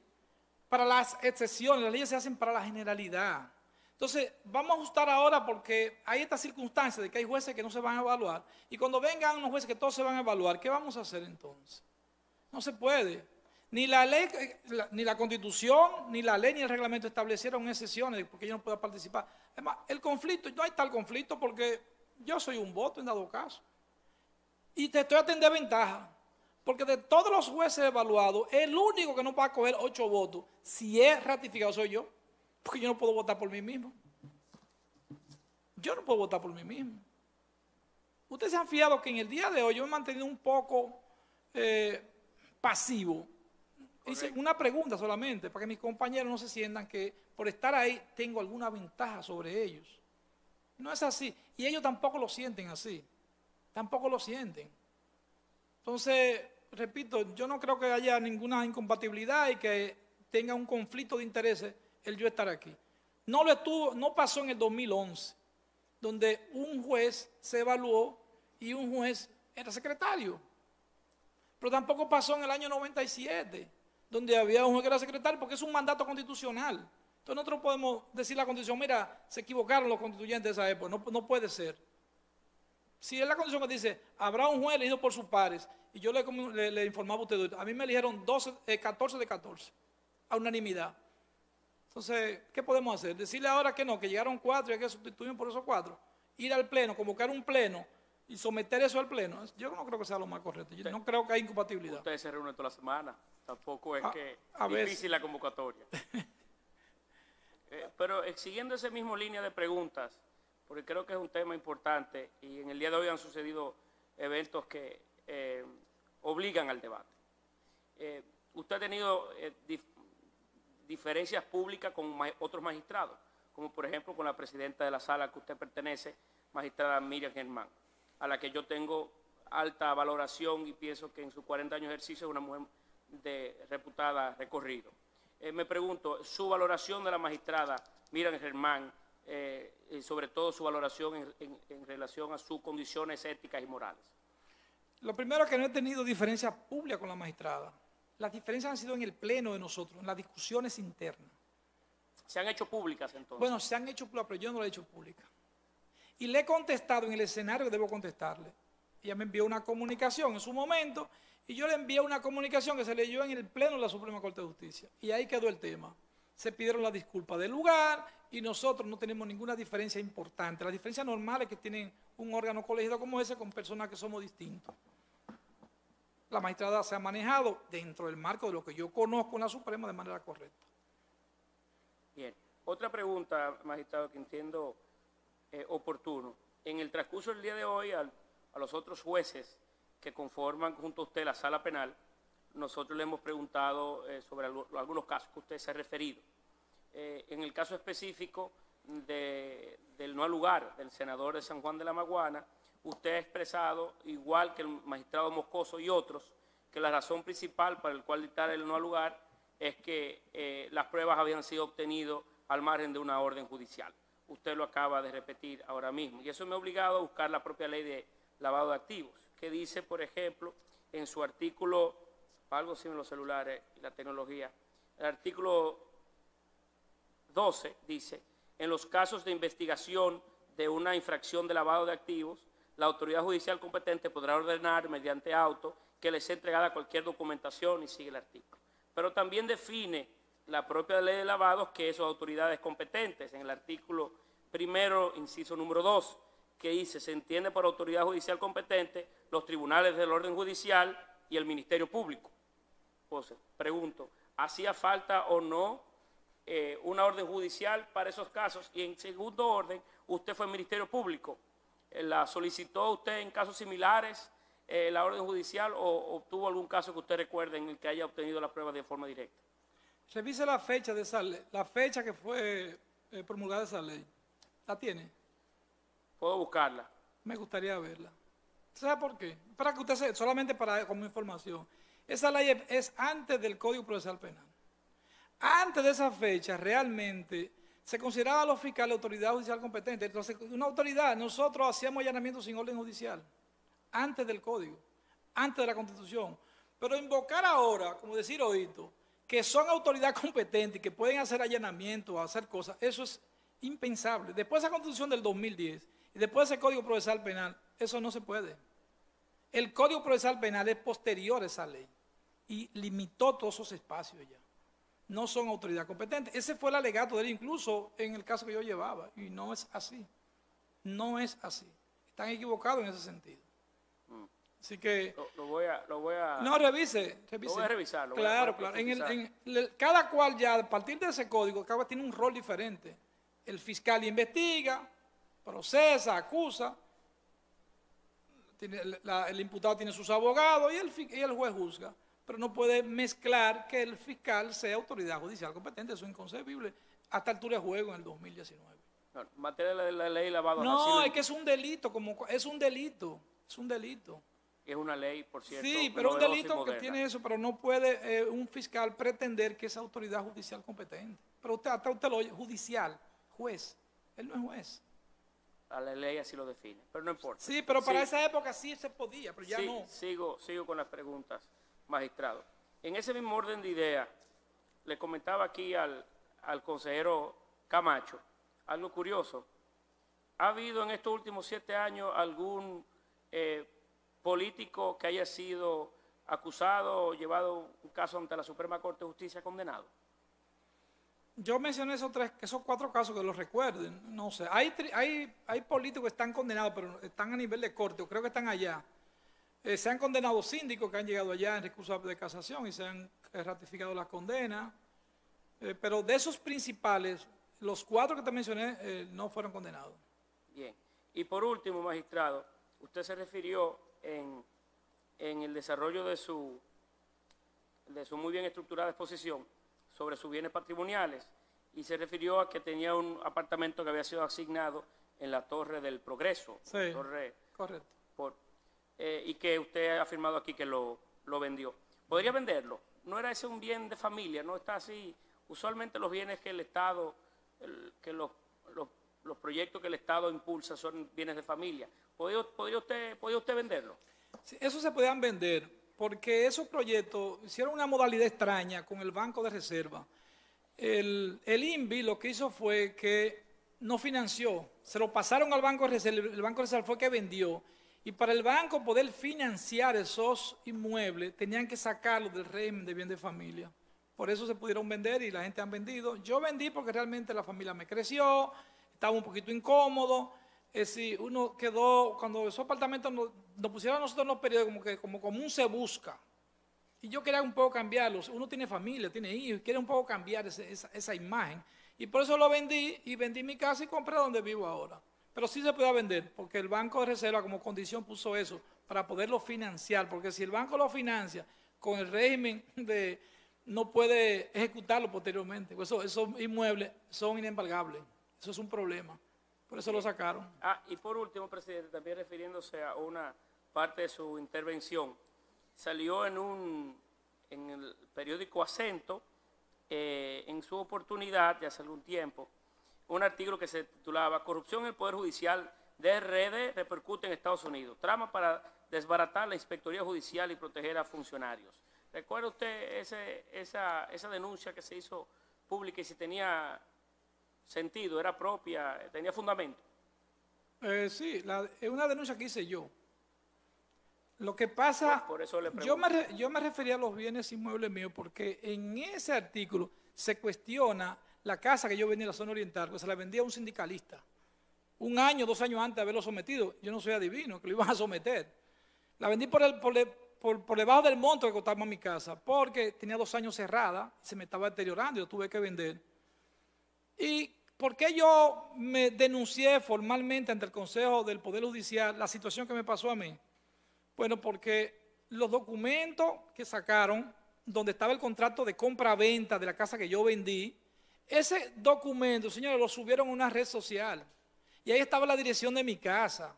para las excepciones. Las leyes se hacen para la generalidad. Entonces, vamos a ajustar ahora porque hay esta circunstancia de que hay jueces que no se van a evaluar. Y cuando vengan unos jueces que todos se van a evaluar, ¿qué vamos a hacer entonces? No se puede. Ni la ley, ni la constitución, ni la ley, ni el reglamento establecieron excepciones porque yo no pueda participar. Además, el conflicto, no hay tal conflicto porque yo soy un voto en dado caso. Y te estoy a tener ventaja. Porque de todos los jueces evaluados, el único que no va a coger ocho votos, si es ratificado, soy yo. Porque yo no puedo votar por mí mismo. Yo no puedo votar por mí mismo. Ustedes se han fijado que en el día de hoy yo me he mantenido un poco eh, pasivo. Hice una pregunta solamente para que mis compañeros no se sientan que por estar ahí tengo alguna ventaja sobre ellos. No es así. Y ellos tampoco lo sienten así. Tampoco lo sienten. Entonces, repito, yo no creo que haya ninguna incompatibilidad y que tenga un conflicto de intereses el yo estar aquí. No lo estuvo, no pasó en el 2011, donde un juez se evaluó y un juez era secretario. Pero tampoco pasó en el año 97, donde había un juez que era secretario, porque es un mandato constitucional. Entonces nosotros podemos decir la constitución, mira, se equivocaron los constituyentes de esa época, no, no puede ser. Si es la condición que dice, habrá un juez elegido por sus pares, y yo le, le, informaba a usted, a mí me eligieron 12, 14 eh, de 14, a unanimidad. Entonces, ¿qué podemos hacer? Decirle ahora que no, que llegaron cuatro y hay que sustituir por esos cuatro. Ir al pleno, convocar un pleno y someter eso al pleno. Yo no creo que sea lo más correcto. Yo no creo que hay incompatibilidad. Ustedes se reúnen toda la semana. Tampoco es que es difícil la convocatoria. <laughs> Eh, pero siguiendo esa misma línea de preguntas, porque creo que es un tema importante y en el día de hoy han sucedido eventos que eh, obligan al debate. usted ha tenido diferencias públicas con otros magistrados, como por ejemplo con la presidenta de la sala que usted pertenece, magistrada Miriam Germán, a la que yo tengo alta valoración y pienso que en sus 40 años de ejercicio es una mujer de reputada recorrido. Eh, me pregunto, su valoración de la magistrada Miriam Germán, eh, y sobre todo su valoración en, relación a sus condiciones éticas y morales. Lo primero es que no he tenido diferencia pública con la magistrada. Las diferencias han sido en el pleno de nosotros, en las discusiones internas. ¿Se han hecho públicas entonces? Bueno, se han hecho públicas, pero yo no las he hecho públicas. Y le he contestado en el escenario que debo contestarle. Ella me envió una comunicación en su momento y yo le envié una comunicación que se leyó en el pleno de la Suprema Corte de Justicia. Y ahí quedó el tema. Se pidieron la disculpa del lugar y nosotros no tenemos ninguna diferencia importante. Las diferencias normales que tienen un órgano colegiado como ese con personas que somos distintos la magistrada se ha manejado dentro del marco de lo que yo conozco en la Suprema de manera correcta. Bien. Otra pregunta, magistrado, que entiendo eh, oportuno. En el transcurso del día de hoy, a los otros jueces que conforman junto a usted la sala penal, nosotros le hemos preguntado eh, sobre algunos casos que usted se ha referido. Eh, en el caso específico del no lugar del senador de San Juan de la Maguana, usted ha expresado, igual que el magistrado Moscoso y otros, que la razón principal para el cual dictar el no al lugar es que eh, las pruebas habían sido obtenidas al margen de una orden judicial. Usted lo acaba de repetir ahora mismo. Y eso me ha obligado a buscar la propia ley de lavado de activos, que dice, por ejemplo, en su artículo, algo sin los celulares y la tecnología, el artículo 12 dice, en los casos de investigación de una infracción de lavado de activos, la autoridad judicial competente podrá ordenar mediante auto que les sea entregada cualquier documentación y sigue el artículo. Pero también define la propia ley de lavados que son autoridades competentes en el artículo primero, inciso número dos, que dice, se entiende por autoridad judicial competente los tribunales del orden judicial y el Ministerio Público. Pues, pregunto, ¿hacía falta o no eh, una orden judicial para esos casos? Y en segundo orden, usted fue Ministerio Público. Eh, ¿La solicitó usted en casos similares eh, la orden judicial o obtuvo algún caso que usted recuerde en el que haya obtenido la prueba de forma directa? Revise la fecha de esa ley, la fecha que fue eh, promulgada esa ley. ¿La tiene? ¿Puedo buscarla? Me gustaría verla. ¿Sabe por qué? Para que usted se, solamente para como información. Esa ley es antes del Código Procesal Penal. Antes de esa fecha, realmente se consideraba a los fiscales autoridad judicial competente. Entonces, una autoridad, nosotros hacíamos allanamientos sin orden judicial, antes del código, antes de la constitución. Pero invocar ahora, como decir oído, que son autoridad competente y que pueden hacer allanamientos, hacer cosas, eso es impensable. Después de esa constitución del 2010 y después de ese código procesal penal, eso no se puede. El código procesal penal es posterior a esa ley y limitó todos esos espacios ya no son autoridad competente. Ese fue el alegato de él, incluso en el caso que yo llevaba, y no es así. No es así. Están equivocados en ese sentido. Mm. Así que... Lo, voy a, lo, voy a, No, revise, revise. Lo voy a revisar. claro, claro. En cada cual ya, a partir de ese código, cada cual tiene un rol diferente. El fiscal investiga, procesa, acusa, tiene- la- el imputado tiene sus abogados y el, y el juez juzga, pero no puede mezclar que el fiscal sea autoridad judicial competente, eso es inconcebible, hasta altura de juego en el 2019. No, en materia de la, ley lavado No, es que es un delito, como es un delito, es un delito. es una ley, por cierto. Sí, pero un delito que tiene eso, pero no puede eh, un fiscal pretender que es autoridad judicial competente. Pero usted, hasta usted lo oye, judicial, juez, él no es juez. A la ley así lo define, pero no importa. Sí, pero para Sí. esa época sí se podía, pero ya Sí, no. Sigo, sigo con las preguntas, magistrado. En ese mismo orden de idea, le comentaba aquí al, al consejero Camacho algo curioso. ¿Ha habido en estos últimos siete años algún eh, político que haya sido acusado o llevado un caso ante la Suprema Corte de Justicia condenado? Yo mencioné esos tres, esos cuatro casos que los recuerden. No sé, hay, hay, hay políticos que están condenados, pero están a nivel de corte, o creo que están allá. Eh, se han condenado síndicos que han llegado allá en recursos de casación y se han eh, ratificado las condenas. Eh, pero de esos principales, los cuatro que te mencioné eh, no fueron condenados. Bien. Y por último, magistrado, usted se refirió en, en el desarrollo de su, de su muy bien estructurada exposición sobre sus bienes patrimoniales y se refirió a que tenía un apartamento que había sido asignado en la Torre del Progreso, Sí. Torre Correcto. por- eh, y que usted ha afirmado aquí que lo, lo vendió. ¿Podría venderlo? ¿No era ese un bien de familia? ¿No está así? Usualmente los bienes que el Estado, que los, los, proyectos que el Estado impulsa son bienes de familia. ¿Podría, podría usted, podría usted venderlo? Eso se podían vender, porque esos proyectos hicieron una modalidad extraña con el Banco de Reserva. El, el INVI lo que hizo fue que no financió, se lo pasaron al Banco de Reserva, el Banco de Reserva fue que vendió, y para el banco poder financiar esos inmuebles, tenían que sacarlos del régimen de bien de familia. Por eso se pudieron vender y la gente han vendido. Yo vendí porque realmente la familia me creció, estaba un poquito incómodo. Es decir, uno quedó, cuando esos apartamentos nos, nos pusieron a nosotros en los periodos como que como común se busca. Y yo quería un poco cambiarlos. Uno tiene familia, tiene hijos, quiere un poco cambiar esa imagen. Y por eso lo vendí y vendí mi casa y compré donde vivo ahora. Pero sí se puede vender, porque el Banco de Reserva como condición puso eso para poderlo financiar. Porque si el banco lo financia con el régimen de no puede ejecutarlo posteriormente. Pues eso- esos inmuebles son inembargables. Eso es un problema. Por eso lo sacaron. Ah, y por último, presidente, también refiriéndose a una parte de su intervención, salió en un en el periódico Acento, eh, en su oportunidad, de hace algún tiempo, un artículo que se titulaba Corrupción en el Poder Judicial DRD repercute en Estados Unidos. Trama para desbaratar la inspectoría judicial y proteger a funcionarios. ¿Recuerda usted ese- esa, esa denuncia que se hizo pública y si tenía sentido, era propia, tenía fundamento? Eh, sí, es una denuncia que hice yo. Lo que pasa, Por- por eso le yo, me yo me refería a los bienes inmuebles míos porque en ese artículo se cuestiona la casa que yo vendí en la zona oriental, que se la vendía a un sindicalista. Un año, dos años antes de haberlo sometido. Yo no soy adivino, que lo iban a someter. La vendí por, el, debajo del monto que costaba mi casa, porque tenía dos años cerrada, se me estaba deteriorando y lo tuve que vender. ¿Y por qué yo me denuncié formalmente ante el Consejo del Poder Judicial la situación que me pasó a mí? Bueno, porque los documentos que sacaron, donde estaba el contrato de compra-venta de la casa que yo vendí, ese documento, señores, lo subieron a una red social. Y ahí estaba la dirección de mi casa.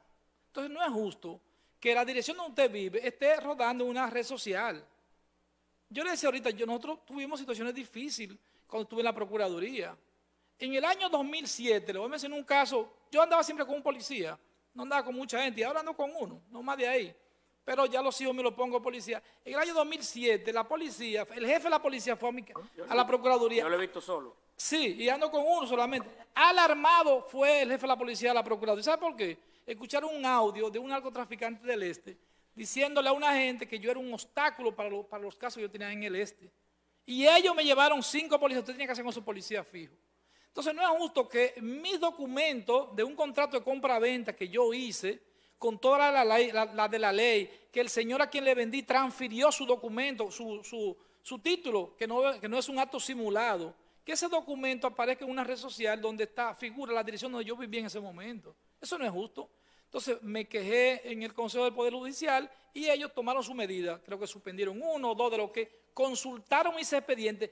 Entonces no es justo que la dirección donde usted vive esté rodando en una red social. Yo le decía ahorita, yo, nosotros tuvimos situaciones difíciles cuando estuve en la Procuraduría. En el año 2007, le voy a mencionar un caso, yo andaba siempre con un policía, no andaba con mucha gente, y ahora ando con uno, no más de ahí. Pero ya los hijos me lo pongo policía. En el año 2007, la policía, el jefe de la policía fue a, mi- a la Procuraduría. Yo lo he visto solo. Sí, y ando con uno solamente. Alarmado fue el jefe de la policía de la Procuraduría. ¿Sabe por qué? Escucharon un audio de un narcotraficante del este diciéndole a una gente que yo era un obstáculo para, para los casos que yo tenía en el este. Y ellos me llevaron cinco policías. Usted tenía que hacer con su policía fijo. Entonces no es justo que mis documentos de un contrato de compra-venta que yo hice, con toda la, la- la de la ley, que el señor a quien le vendí transfirió su documento, su, su- su título, que no, que no es un acto simulado, que ese documento aparezca en una red social donde está, figura la dirección donde yo vivía en ese momento. Eso no es justo. Entonces me quejé en el Consejo del Poder Judicial y ellos tomaron su medida. Creo que suspendieron uno o dos de los que consultaron mis expedientes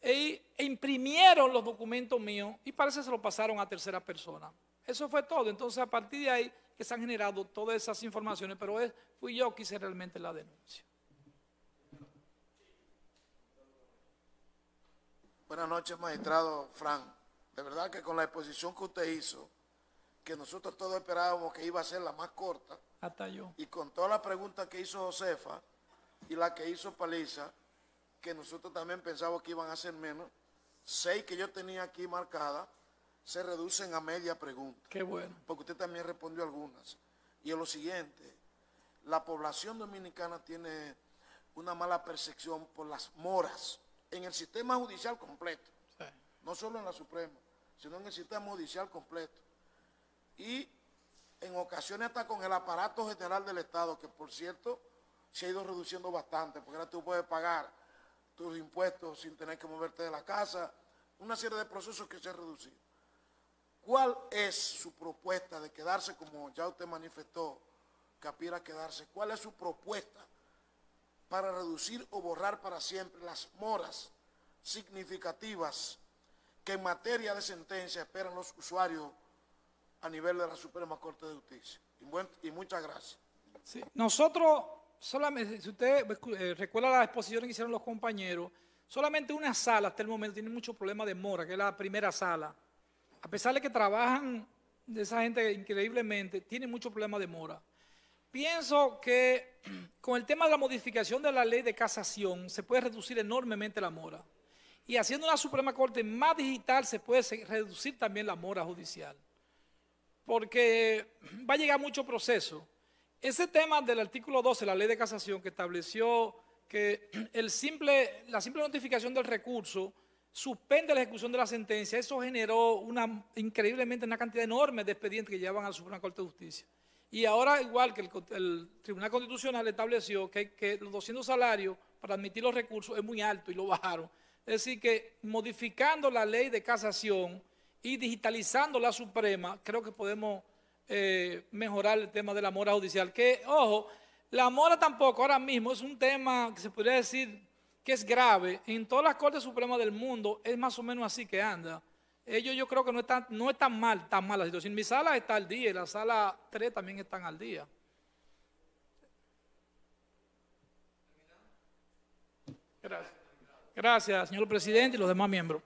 e, e imprimieron los documentos míos y parece que se lo pasaron a tercera persona. Eso fue todo. Entonces a partir de ahí que se han generado todas esas informaciones, pero fui yo que hice realmente la denuncia. Buenas noches, magistrado Frank. De verdad que con la exposición que usted hizo, que nosotros todos esperábamos que iba a ser la más corta, Hasta yo. y con todas las preguntas que hizo Josefa y la que hizo Paliza, que nosotros también pensábamos que iban a ser menos, seis que yo tenía aquí marcadas, se reducen a media pregunta, Qué bueno. porque usted también respondió algunas. Y en lo siguiente, la población dominicana tiene una mala percepción por las moras en el sistema judicial completo Sí. no solo en la Suprema, sino en el sistema judicial completo. Y en ocasiones hasta con el aparato general del Estado, que por cierto se ha ido reduciendo bastante, porque ahora tú puedes pagar tus impuestos sin tener que moverte de la casa, una serie de procesos que se han reducido. ¿Cuál es su propuesta de quedarse, como ya usted manifestó, que aspira a quedarse? ¿Cuál es su propuesta para reducir o borrar para siempre las moras significativas que en materia de sentencia esperan los usuarios a nivel de la Suprema Corte de Justicia. Y, muchas gracias. Sí. Nosotros, solamente, si usted eh, recuerda las exposiciones que hicieron los compañeros, solamente una sala hasta el momento tiene mucho problema de mora, que es la primera sala. A pesar de que trabajan de esa gente increíblemente, tiene mucho problema de mora. Pienso que <clears throat> con el tema de la modificación de la ley de casación se puede reducir enormemente la mora. Y haciendo una Suprema Corte más digital se puede reducir también la mora judicial porque <clears throat> va a llegar mucho proceso. Ese tema del artículo 12 de la ley de casación que estableció que <clears throat> el simple, la simple notificación del recurso suspende la ejecución de la sentencia, eso generó una, increíblemente una cantidad enorme de expedientes que llevan a la Suprema Corte de Justicia. Y ahora, igual que el, Tribunal Constitucional estableció que, que los 200 salarios para admitir los recursos es muy alto y lo bajaron. Es decir, que modificando la ley de casación y digitalizando la Suprema, creo que podemos eh, mejorar el tema de la mora judicial. Que, ojo, la mora tampoco ahora mismo es un tema que se podría decir que es grave. En todas las Cortes Supremas del mundo es más o menos así que anda. Ellos yo creo que no están, no están mal, tan mal la situación. Mi sala está al día y la sala 3 también están al día. Gracias. Gracias, señor presidente y los demás miembros.